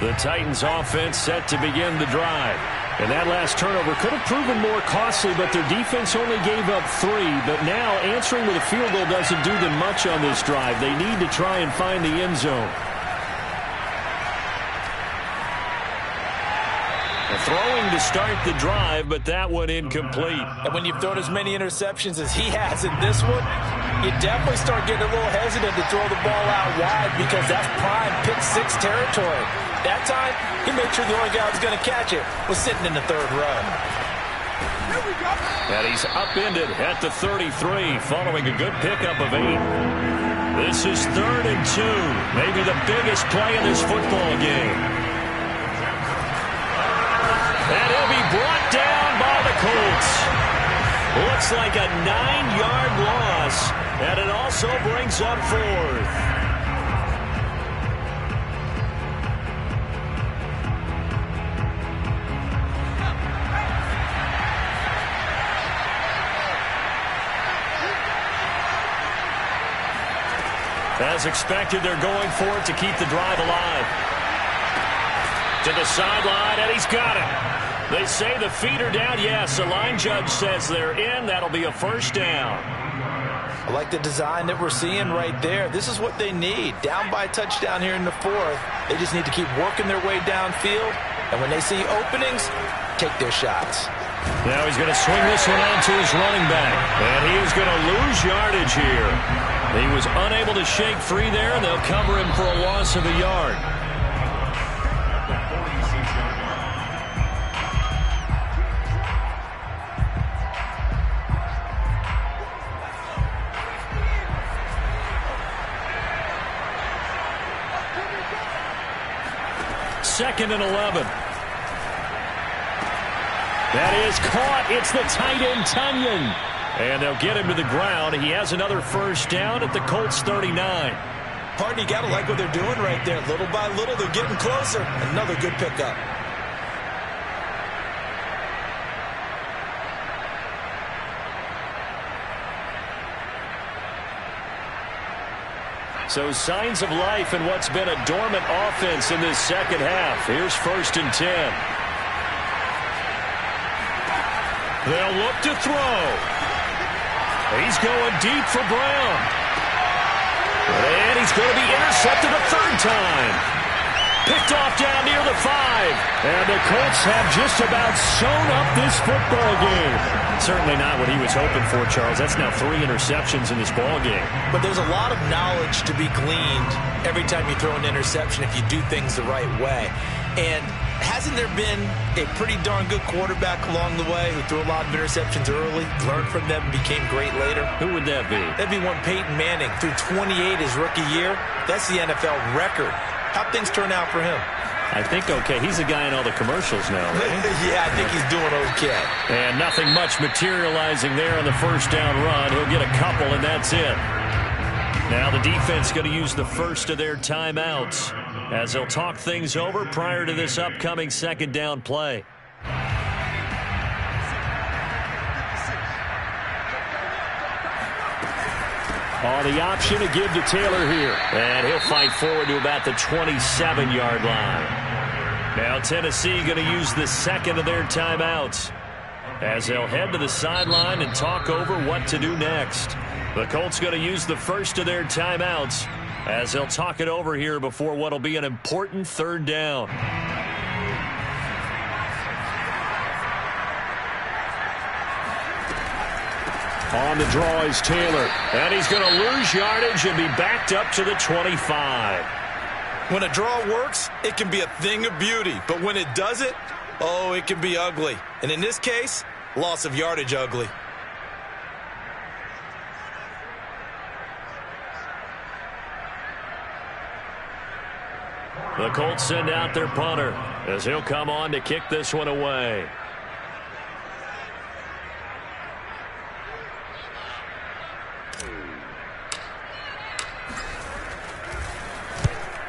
The Titans offense set to begin the drive. And that last turnover could have proven more costly, but their defense only gave up three. But now answering with a field goal doesn't do them much on this drive. They need to try and find the end zone. Throwing to start the drive, but that one incomplete. And when you've thrown as many interceptions as he has in this one, you definitely start getting a little hesitant to throw the ball out wide because that's prime pick six territory. That time, he made sure the only guy who was going to catch it was sitting in the third row. And he's upended at the 33 following a good pickup of eight. This is third and two, maybe the biggest play in this football game. And he'll be brought down by the Colts. Looks like a nine-yard loss, and it also brings up fourth. As expected, they're going for it to keep the drive alive. To the sideline, and he's got it. They say the feet are down. Yes, the line judge says they're in. That'll be a first down. I like the design that we're seeing right there. This is what they need. Down by touchdown here in the fourth. They just need to keep working their way downfield. And when they see openings, take their shots. Now he's going to swing this one out to his running back. And he is going to lose yardage here. He was unable to shake free there, they'll cover him for a loss of a yard. Second and 11. That is caught. It's the tight end, Tonyan. And they'll get him to the ground. He has another first down at the Colts 39. Pardon, you got to like what they're doing right there. Little by little, they're getting closer. Another good pickup. So signs of life in what's been a dormant offense in this second half. Here's first and 10. They'll look to throw. He's going deep for Brown. And he's going to be intercepted a third time. Picked off down near the five. And the Colts have just about sewn up this football game. Certainly not what he was hoping for, Charles. That's now three interceptions in this ball game. But there's a lot of knowledge to be gleaned every time you throw an interception if you do things the right way. And hasn't there been a pretty darn good quarterback along the way who threw a lot of interceptions early, learned from them, and became great later? Who would that be? That'd be one Peyton Manning Threw 28 his rookie year. That's the NFL record. How'd things turn out for him? I think okay. He's a guy in all the commercials now, right? yeah, I think he's doing okay. And nothing much materializing there on the first down run. He'll get a couple, and that's it. Now the defense going to use the first of their timeouts as they'll talk things over prior to this upcoming second down play. On the option to give to Taylor here. And he'll fight forward to about the 27-yard line. Now Tennessee going to use the second of their timeouts as they'll head to the sideline and talk over what to do next. The Colts going to use the first of their timeouts as they'll talk it over here before what will be an important third down. On the draw is Taylor. And he's going to lose yardage and be backed up to the 25. When a draw works, it can be a thing of beauty. But when it doesn't, oh, it can be ugly. And in this case, loss of yardage ugly. The Colts send out their punter as he'll come on to kick this one away.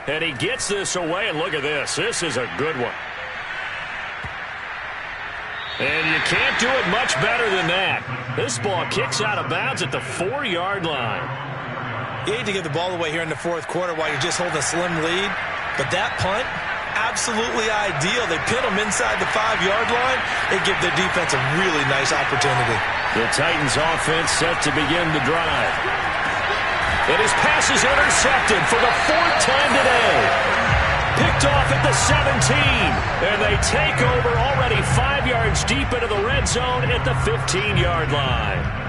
And he gets this away, and look at this. This is a good one. And you can't do it much better than that. This ball kicks out of bounds at the four-yard line. You hate to give the ball away here in the fourth quarter while you're just holding a slim lead. But that punt, absolutely ideal. They pin them inside the five-yard line. They give their defense a really nice opportunity. The Titans offense set to begin the drive. And his pass is intercepted for the fourth time today. Picked off at the 17. And they take over already five yards deep into the red zone at the 15-yard line.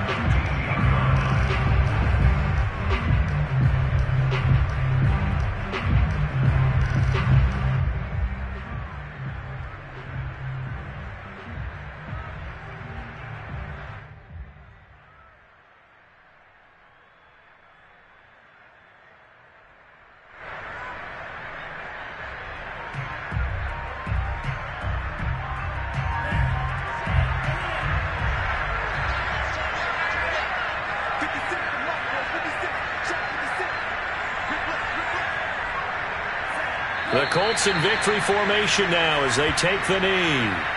The Colts in victory formation now as they take the knee.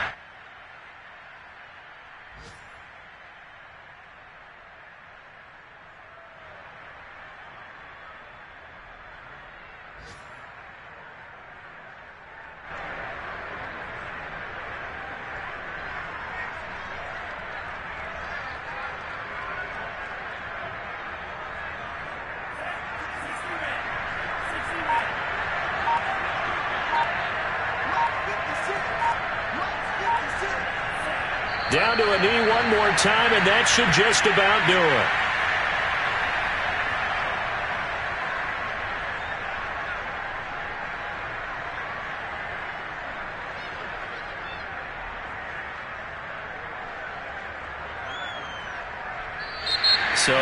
Down to a knee one more time, and that should just about do it.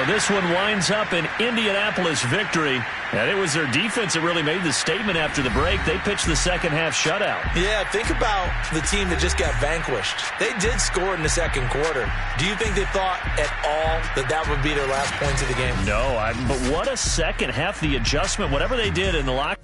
So this one winds up an Indianapolis victory. And it was their defense that really made the statement after the break. They pitched the second half shutout. Yeah, think about the team that just got vanquished. They did score in the second quarter. Do you think they thought at all that that would be their last points of the game? No, I, but what a second half. The adjustment, whatever they did in the locker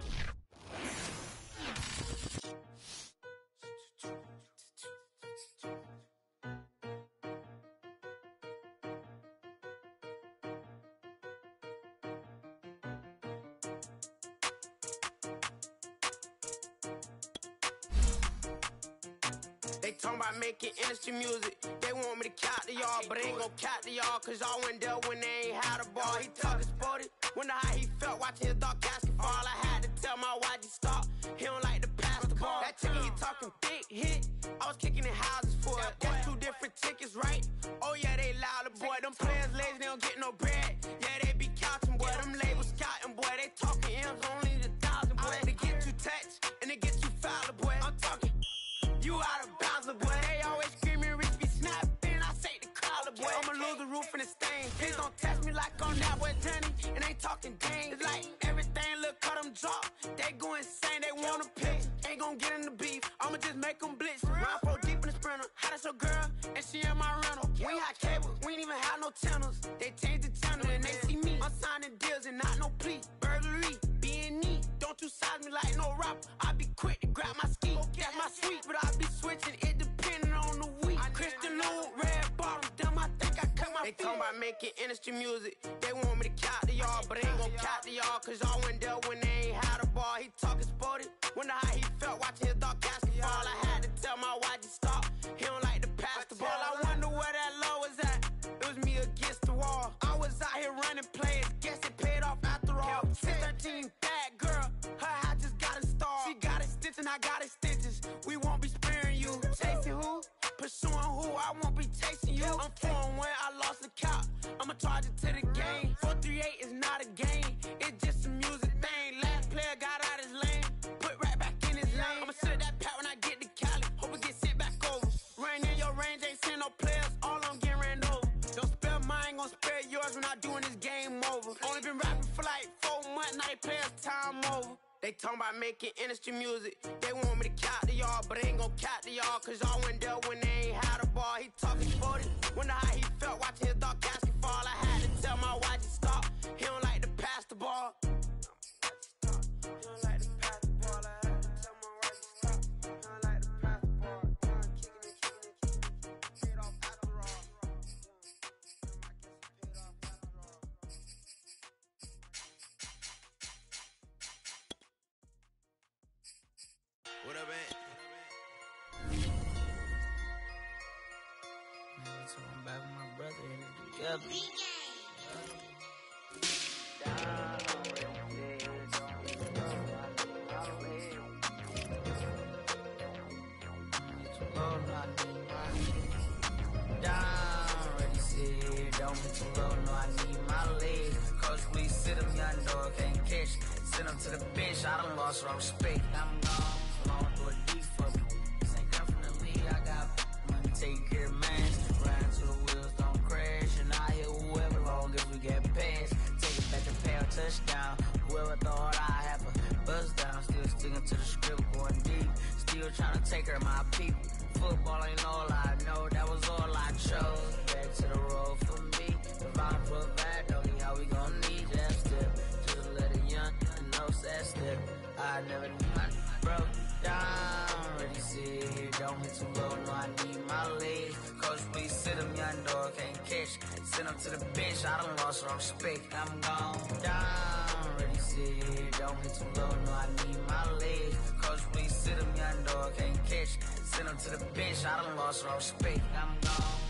girl? And she in my rental. We had cable, we ain't even have no channels. They changed the channel and they see me. I'm signing deals and not no plea. Burglary, being neat. Don't you size me like no rapper. I be quick to grab my ski. That's my sweet, but I be switching it depending on the week. Christian Lou, red bottom, damn, I think I cut my They talking about making industry music. They want me to count to y'all, but ain't gon' count to y'all, cause y'all went there when they ain't had a ball. He talking sporty. Wonder how he felt watching his dog casket fall. I had to tell my YG stop. He don't like to pass the ball. I wonder where that low was at. It was me against the wall. I was out here running plays. Guess it paid off after all. 613 bad girl. Her hat just got installed. She got it stitched and I got it stitches. We won't be sparing you. Chasing who? Pursuing who? I won't be chasing you. I'm foreign when I lost the count. I'ma charge it to the game. 438 is not a game. It's just in ain't send no players. All I'm getting ran over. Don't spare mine, gon' spare yours when I doing this game over. Only been rapping for like four months, now they play us time over. They talking about making industry music. They want me to count to y'all, but ain't gon' count to y'all, cause y'all went there when they ain't had a ball. He talking sporty. Wonder how he felt watching his dog casket fall. I had to tell my YG stop. He don't like to pass the ball. I never broke down. Ready, sit here, don't hit too low, no, I need my legs. Coach, please sit him, young dog, can't catch. Send him to the bench, I done lost all respect. I'm gone down. Ready, sit here, don't hit too low, no, I need my legs. Coach, please sit him, young dog, can't catch. Send him to the bench, I done lost all respect. I'm gone.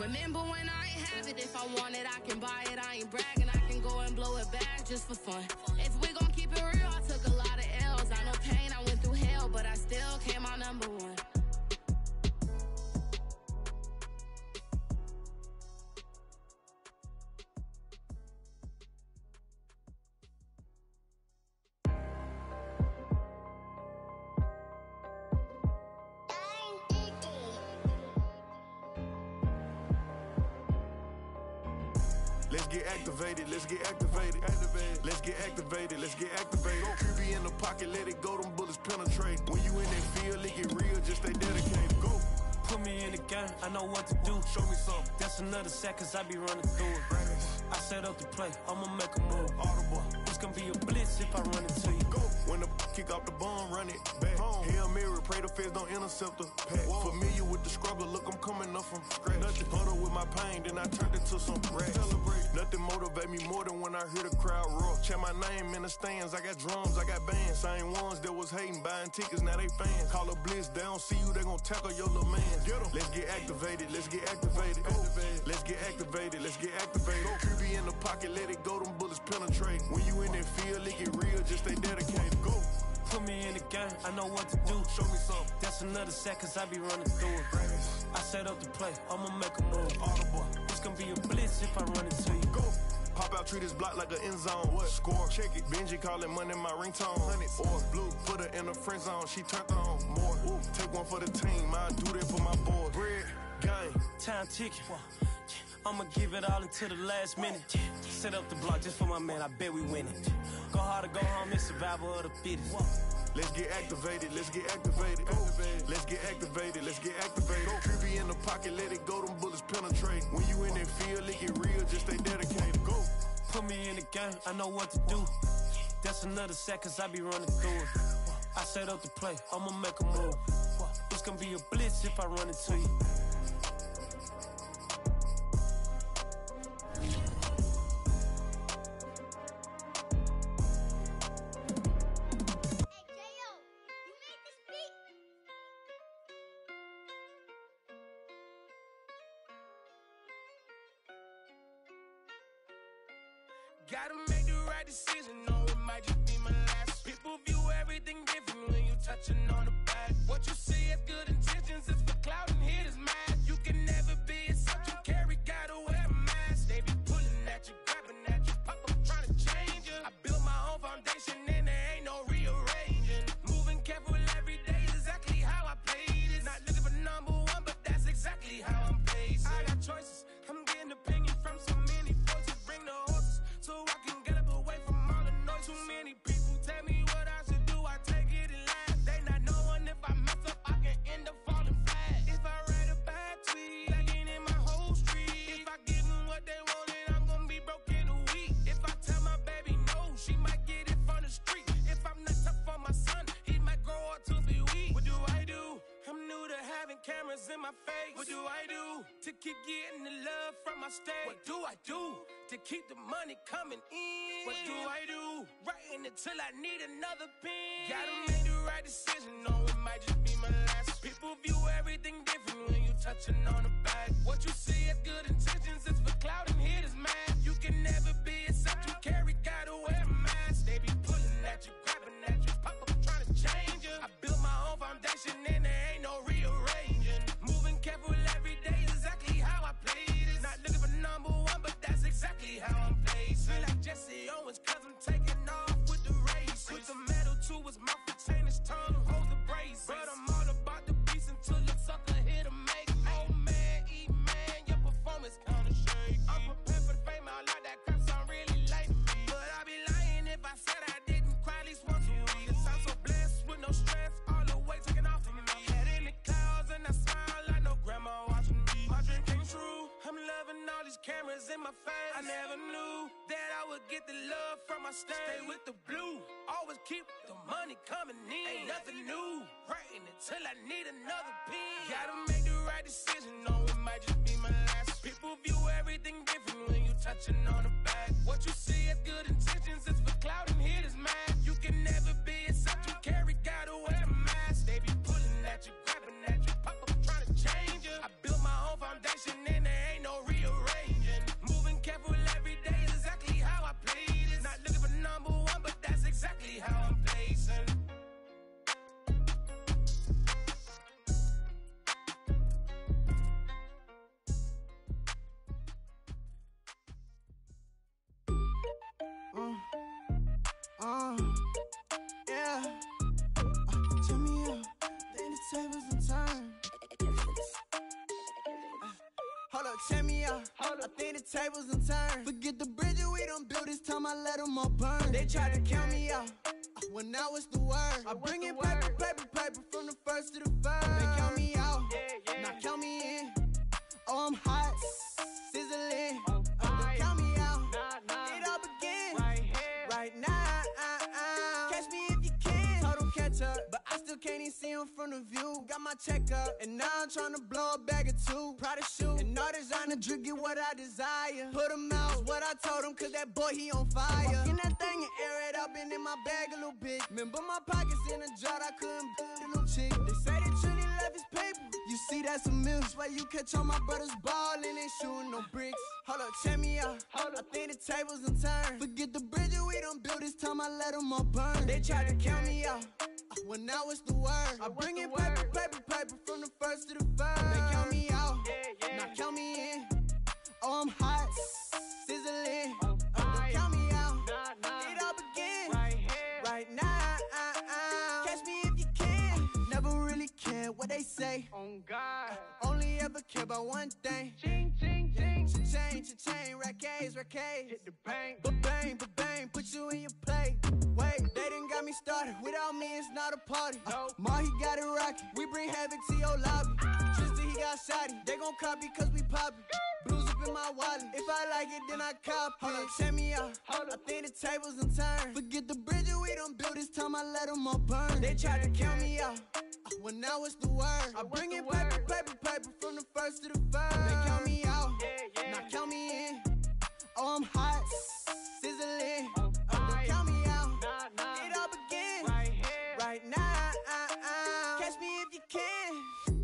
Remember when I ain't have it? If I want it, I can buy it. I ain't bragging, I can go and blow it back just for fun. Get activated, let's get activated. Let's get activated, let's get activated. QB in the pocket, let it go, them bullets penetrate. When you in that field, it get real, just stay dedicated. Go. Put me in the game, I know what to do. Show me something. That's another sack, cause I be running through it. I set up the play, I'ma make a move. Audible. It's gonna be a blitz if I run into you. Go. When the kick off the bomb, run it back. Home. Hail Mary, pray the feds don't intercept the pack. Whoa. Familiar with the struggle, look, I'm coming up from scratch. Nothing huddle with my pain, then I turned it to some racks. Celebrate. Nothing motivate me more than when I hear the crowd roar. Check my name in the stands, I got drums, I got bands. Same ones that was hating, buying tickets, now they fans. Call a blitz, they don't see you, they gon' tackle your little man. Get 'em. Let's get activated, let's get activated. Go. Let's get activated, let's get activated. Go. QB in the pocket, let it go, them bullets penetrate. When you in that field, it get real, just stay dedicated. Go. Put me in the game, I know what to do. Show me something. That's another sack, cause I be running through it. I set up the play, I'ma make a move. Audible. It's gonna be a blitz if I run into you. Go. Pop out, treat this block like an end zone. What? Score, check it. Benji calling money my ringtone. Hundreds. Or blue, put her in the friend zone. She turned on more. Ooh. Take one for the team. I do that for my boy. Bread, game. Time ticking. I'ma give it all until the last minute. Set up the block just for my man, I bet we win it. Go hard or go home, it's survival of the fittest. Let's get activated, let's get activated. Go. Let's get activated, let's get activated. Go. QB in the pocket, let it go, them bullets penetrate. When you in that field, it get real, just stay dedicated. Go. Put me in the game, I know what to do. That's another sack, cause I be running through it. I set up the play, I'ma make a move. It's gonna be a blitz if I run into you. No, it might just be my last. People view everything different when you touching on the back. What you see as good intentions is cameras in my face. What do I do to keep getting the love from my state? What do I do to keep the money coming in? What do I do? Writing until I need another pen. Gotta make the right decision, no, it might just be my last. People view everything different when you touching on the back. What you see as good intentions is for cloud and hit is mad. You can never be a subject carry, gotta wear all these cameras in my face. I never knew that I would get the love from my stay. Stay with the blue. Always keep the money coming in. Ain't nothing new. Writing until I need another pen. Gotta make the right decision. No, it might just be my last. People view everything different when you touching on the back. What you see as good intentions is for cloud and hit is mad. You can never be except you carry. Gotta wear a mask. They be the tables and turn. Forget the bridges we don't build this time. I let them all burn. They tried to count me out. Uh, when I was the word, I bring in paper, paper, paper from the first to the third. View. Check up, and now I'm trying to blow a bag or two. Proud of shoe, and all designer drink get what I desire. Put him out, what I told him, cause that boy he on fire. In that thing and air it up, and in my bag a little bit. Remember my pockets in a jar, I couldn't buy no chick. They say that Trinity paper. You see that's a milk, why you catch all my brothers ballin' and shooting no bricks. Hold up, check me out. Hold up, I think the tables and turn. Forget the bridges we don't build this time, I let them all burn. They tried to count me out. uh, When I was the word, I bring it paper, paper, paper from the first to the third. They count me out, now count me in. Oh, I'm hot, sizzling. Don't count me out. It all begins right now. Care what they say. On God, only ever care about one thing. Ching, ching, ching. Cha-ching, cha-ching, rackets, rackets. Hit the bank, but bang, but bang, put you in your play. Wait, they didn't got me started. Without me, it's not a party. No. Ma, he got it rockin'. We bring havoc to your lobby. He got shotty. They gon' copy cause we poppin'. Blues up in my wallet. If I like it, then I cop it. Hold up, check me out. Hold up, I think the tables and turn. Forget the bridges we don't build this time. I let them all burn. They tried to count me out. uh, When I was the word, I bring in paper, paper, paper from the first to the third. They count me out, now count me in. Oh, I'm hot, sizzling. Uh, don't count me out. It all begins right now. Catch me if you can.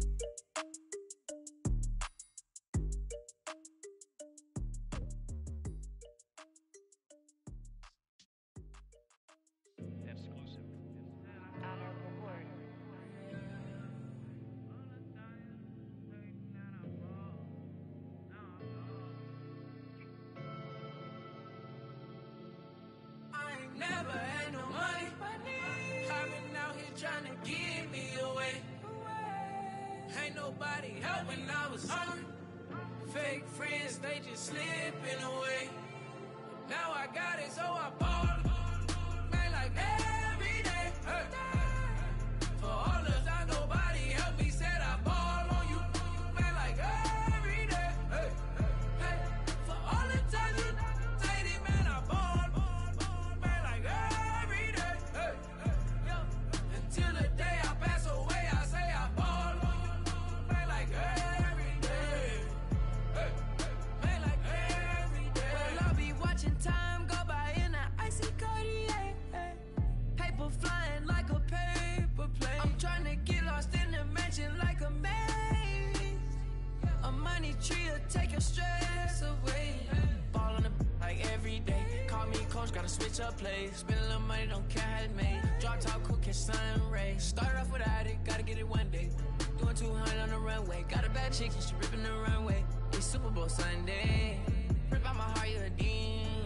Nobody help when I was hungry. Fake friends, they just slipping away. Now I got it, so I ball. Man, like every day. Hey. Sun rays. Start off without it, gotta get it one day. Doing 200 on the runway. Got a bad chick, and she ripping the runway. It's Super Bowl Sunday. Rip out my heart, you a demon.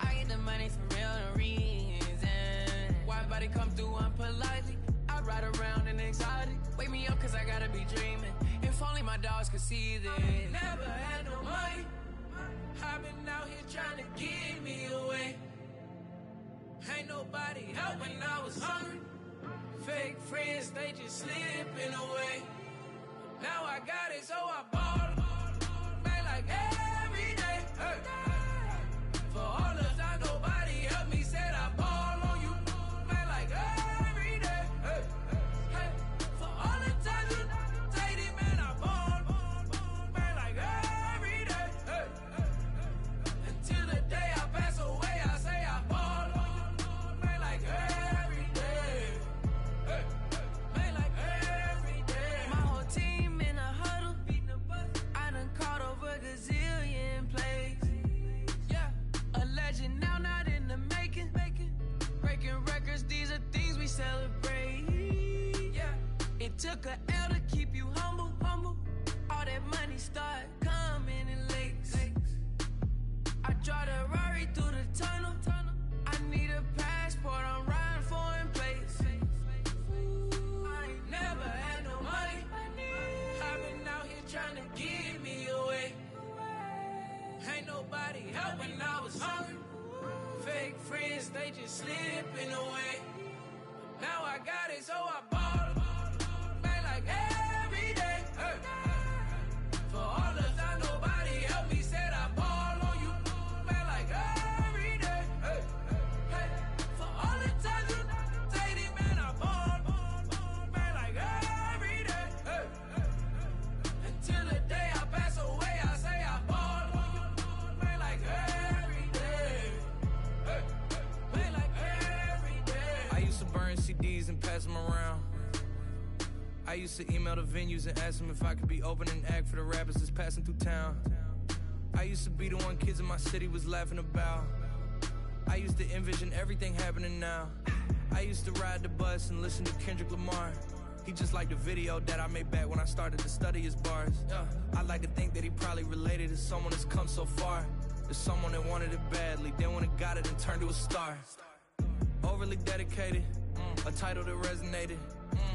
I get the money for real, no reason. Why everybody come through unpolitely? I ride around in exotic. Wake me up, cause I gotta be dreaming. If only my dogs could see this. Never had no money. I've been out here trying to give me away. Ain't nobody help when I was hungry. Fake friends, they just slipping away. Now I got it, so I ball. Man, like every day. Hey. Passport, I'm riding foreign place. I ain't never had no money. I've been out here trying to give me away. Ain't nobody helping, I was hungry. Fake friends, they just slipping away. Now I got it, so I used to email the venues and ask them if I could be opening act for the rappers that's passing through town. I used to be the one kids in my city was laughing about. I used to envision everything happening now. I used to ride the bus and listen to Kendrick Lamar. He just like the video that I made back when I started to study his bars. Yeah. I like to think that he probably related to someone that's come so far. To someone that wanted it badly, then when it got it and turned to a star. Overly dedicated, a title that resonated.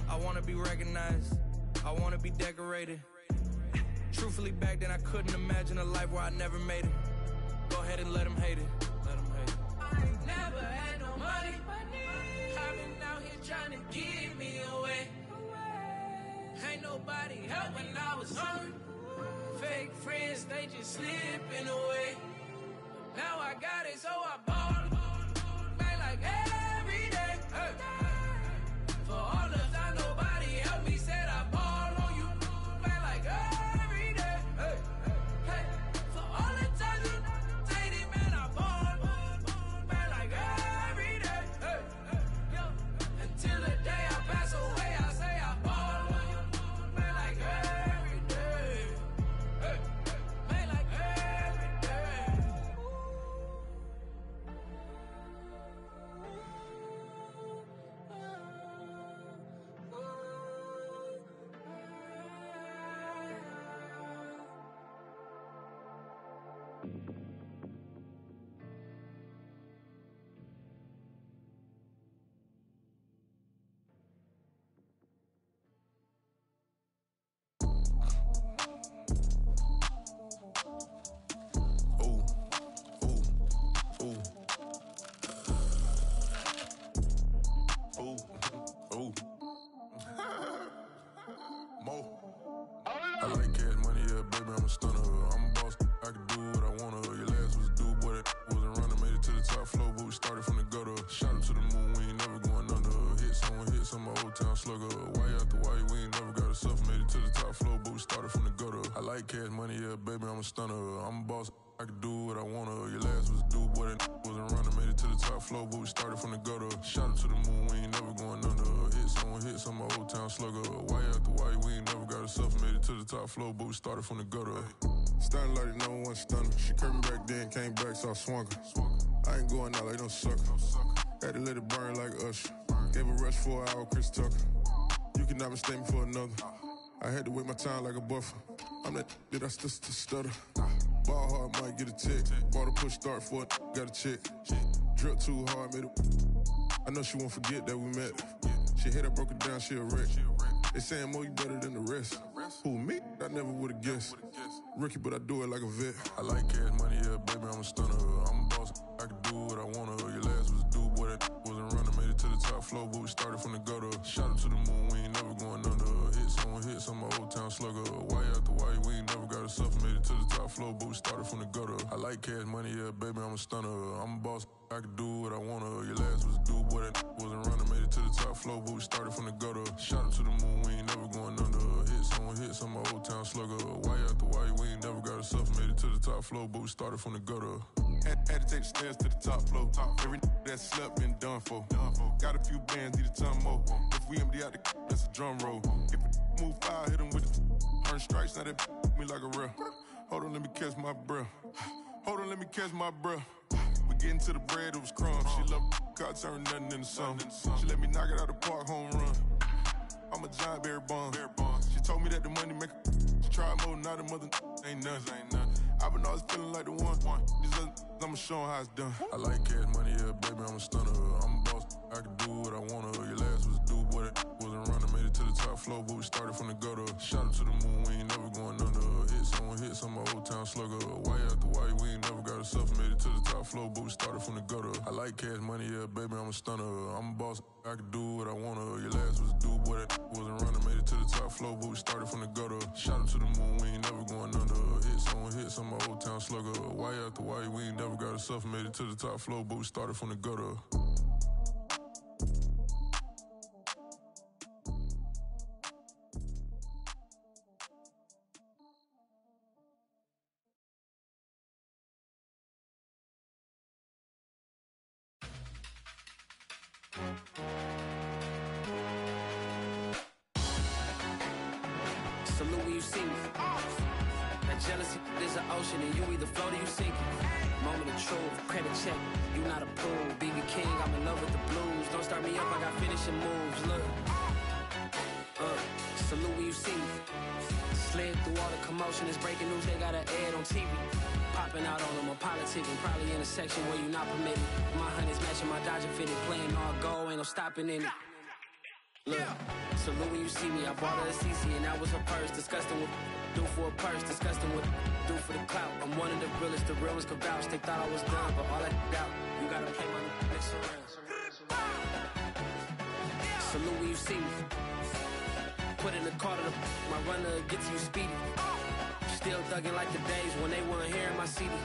I wanna be recognized, I wanna be decorated. Truthfully, back then I couldn't imagine a life where I never made it. Go ahead and let them hate it. Let him hate it. I ain't never had no money. I've been out here trying to give me away. Ain't nobody helping, I was hungry. Fake friends, they just slipping away. Now I got it, so I 'em. Man, like every For all the a stunner. I'm a boss, I can do what I wanna. Your last was a dude, boy, that wasn't running, made it to the top floor, but we started from the gutter. Shot up to the moon, we ain't never going under. Hit someone, hit some my old town slugger. Why after why, we ain't never got a suffer, made it to the top floor, but we started from the gutter. Starting like no one stunner. She curved me back then, came back, so I swung her. I ain't going out like no sucker. Had to let it burn like Usher. Gave a rush for an hour, Chris Tucker. You cannot mistake me for another. I had to wait my time like a buffer. I'm that that I still st- stutter. Ball hard, might get a tick. Bought a push start for it, got a chick. Drip too hard, made it. I know she won't forget that we met. She hit, I broke it down, she a wreck. They saying, Mo, you better than the rest. Who, me? I never would've guessed. Rookie, but I do it like a vet. I like cash money, yeah, baby, I'm a stunner. I'm a boss, I can do what I wanna. Your last was a dude, boy, that wasn't running, made it to the top floor, but we started from the gutter. Shot up to the moon, we Someone, hit some old town slugger. Why after why, we ain't never got a suffer, made it to the top floor, but we started from the gutter. I like cash money, yeah, baby, I'm a stunner. I'm a boss, I can do what I wanna. Your last was a dude, boy, that wasn't running, made it to the top floor, but we started from the gutter. Shot up to the moon, we ain't never going under. Hit someone, hit some old town slugger. Why after why, we ain't never got a suffer, made it to the top floor, but we started from the gutter. Had, had to take the stairs to the top floor. Every that slept been done for. Got a few bands, need a ton more. If we empty out the that's a drum roll. If move fire, hit him with it. Earn strikes, now that me like a real. Hold on, let me catch my breath. Hold on, let me catch my breath. We getting to the bread, it was crumbs. She love car turn nothing into something. She let me knock it out the park, home run. I'm a giant bear bond. She told me that the money make her try more, not a mother ain't nothing. Ain't nothing. I've been always feeling like the one. These other I'ma show how it's done. I like cash money, yeah, baby, I'm a stunner. I'm a boss, I can do what I wanna. Your last was do, boy, that wasn't running. Made it the top floor, but we started from the gutter. Shout out to the moon, we ain't never going under. Hit someone, hit some old town slugger. Why after why, we ain't never got a suffer. Made it to the top floor, but we started from the gutter. I like cash money, yeah, baby, I'm a stunner. I'm a boss, I can do what I wanna. Your last was do, boy, that wasn't running. Made it to the top floor, but we started from the gutter. Shout out to the moon, we ain't never going under. Hit someone, hit some old town slugger. Why after why, we ain't never got a suffer. Made it to the top floor, but we started from the gutter. Purse. Disgusting do for the clout. I'm one of the realest. The vouch. They thought I was done, but all out. You gotta my next around. Salute when you see me. Put in the car to the my runner gets you speedy. Still thugging like the days when they weren't here in my city.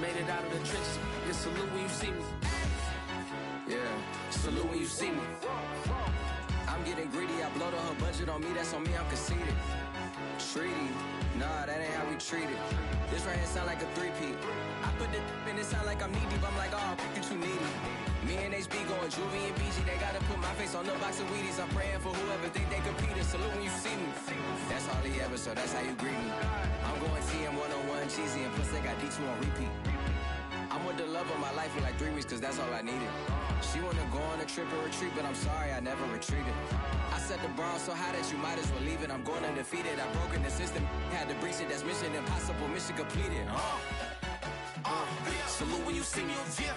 Made it out of the trenches. Yeah, salute when you see me. Yeah, salute when you see me. I'm getting greedy, I blow the whole budget on me, that's on me, I'm conceited. Treaty, nah, that ain't how we treat it. This right here sound like a three-peat. I put the in it sound like I'm knee deep, I'm like, oh, you too needy. Me and HB going Juvie and BG, they gotta put my face on the box of Wheaties. I'm praying for whoever think they competing. Salute when you see me. That's all he ever, so that's how you greet me. I'm going TM 101 cheesy, and plus they got D2 on repeat. With the love of my life for like three weeks, cause that's all I needed. She wanna go on a trip or retreat, but I'm sorry, I never retreated. I set the bar so high that you might as well leave it. I'm going undefeated. I've broken the system, had to breach it. That's mission impossible, mission completed. Uh. Uh, salute when you see me, yeah.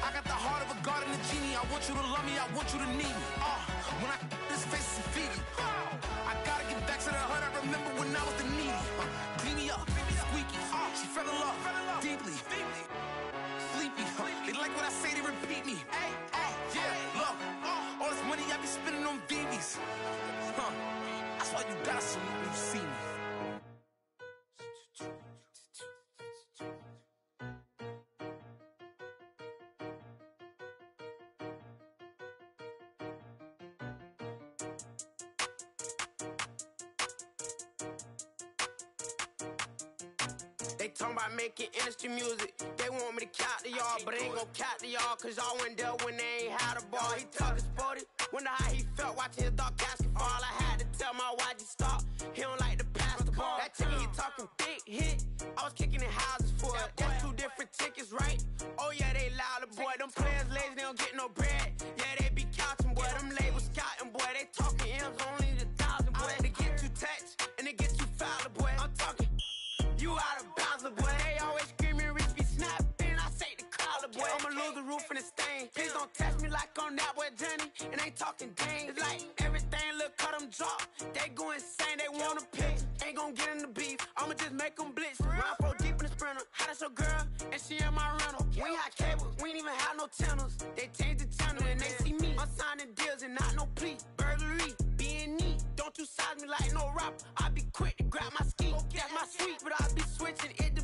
I got the heart of a god and a genie. I want you to love me, I want you to need me. Uh, when I this face is Fiji. I gotta get back to the hood. I remember talking about making industry music. They want me to count to y'all, but ain't gon' count to y'all, cause y'all went there when they ain't had a ball. He talking sporty. Wonder how he felt watching his dog casket fall. I had to tell my YG stop. He don't like to pass the ball. That ticket he talking big hit. I was kicking in houses for it. That's two different tickets, right? Oh yeah, they louder, boy. Them players lazy, like on that boy Johnny. And ain't talking dang. It's like everything look cut them drop. They go insane, they wanna pick. Ain't gon' get in the beef. I'ma just make them blitz. Run for deep in the sprinter. How that's your girl? And she in my rental. We had cables, we ain't even had no channels. They changed the channel and they see me. I'm signing deals and not no plea. Burglary, being neat. Don't you size me like no rapper. I be quick to grab my ski. That's my sweet, but I be switching it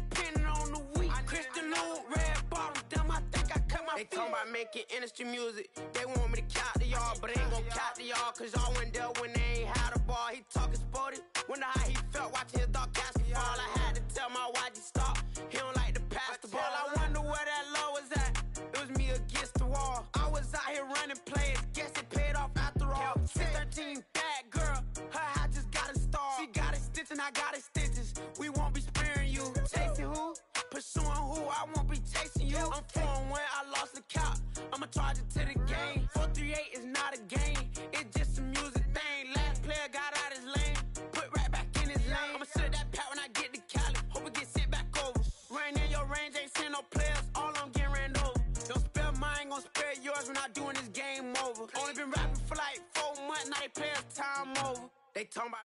They talking about making industry music. They want me to count to y'all, but I ain't gon' count to y'all, cause y'all went there when they ain't had a ball. He talking sporty. Wonder how he felt watching his dog casket fall. I had to tell my YG stop. He don't like to pass the ball. I wonder where that low was at. It was me against the wall. I was out here running plays. Guess it paid off after all. 613 bad girl. Her hat just got a star. She got it stitching, I got it stitches. We won't be sparing you. Chasing who? Pursuing who? I won't be chasing you. I'm 4 when I lost the count. I'ma charge it to the game. 438 is not a game, it's just a music thing. Last player got out his lane, put right back in his lane. I'ma sit that pat when I get to Cali. Hope it get sent back over. Rain in your range, ain't send no players, all I'm getting ran over. Don't spare mine, gon' spare yours when I doing this game over. Only been rapping for like four months, now they players time over. They talking about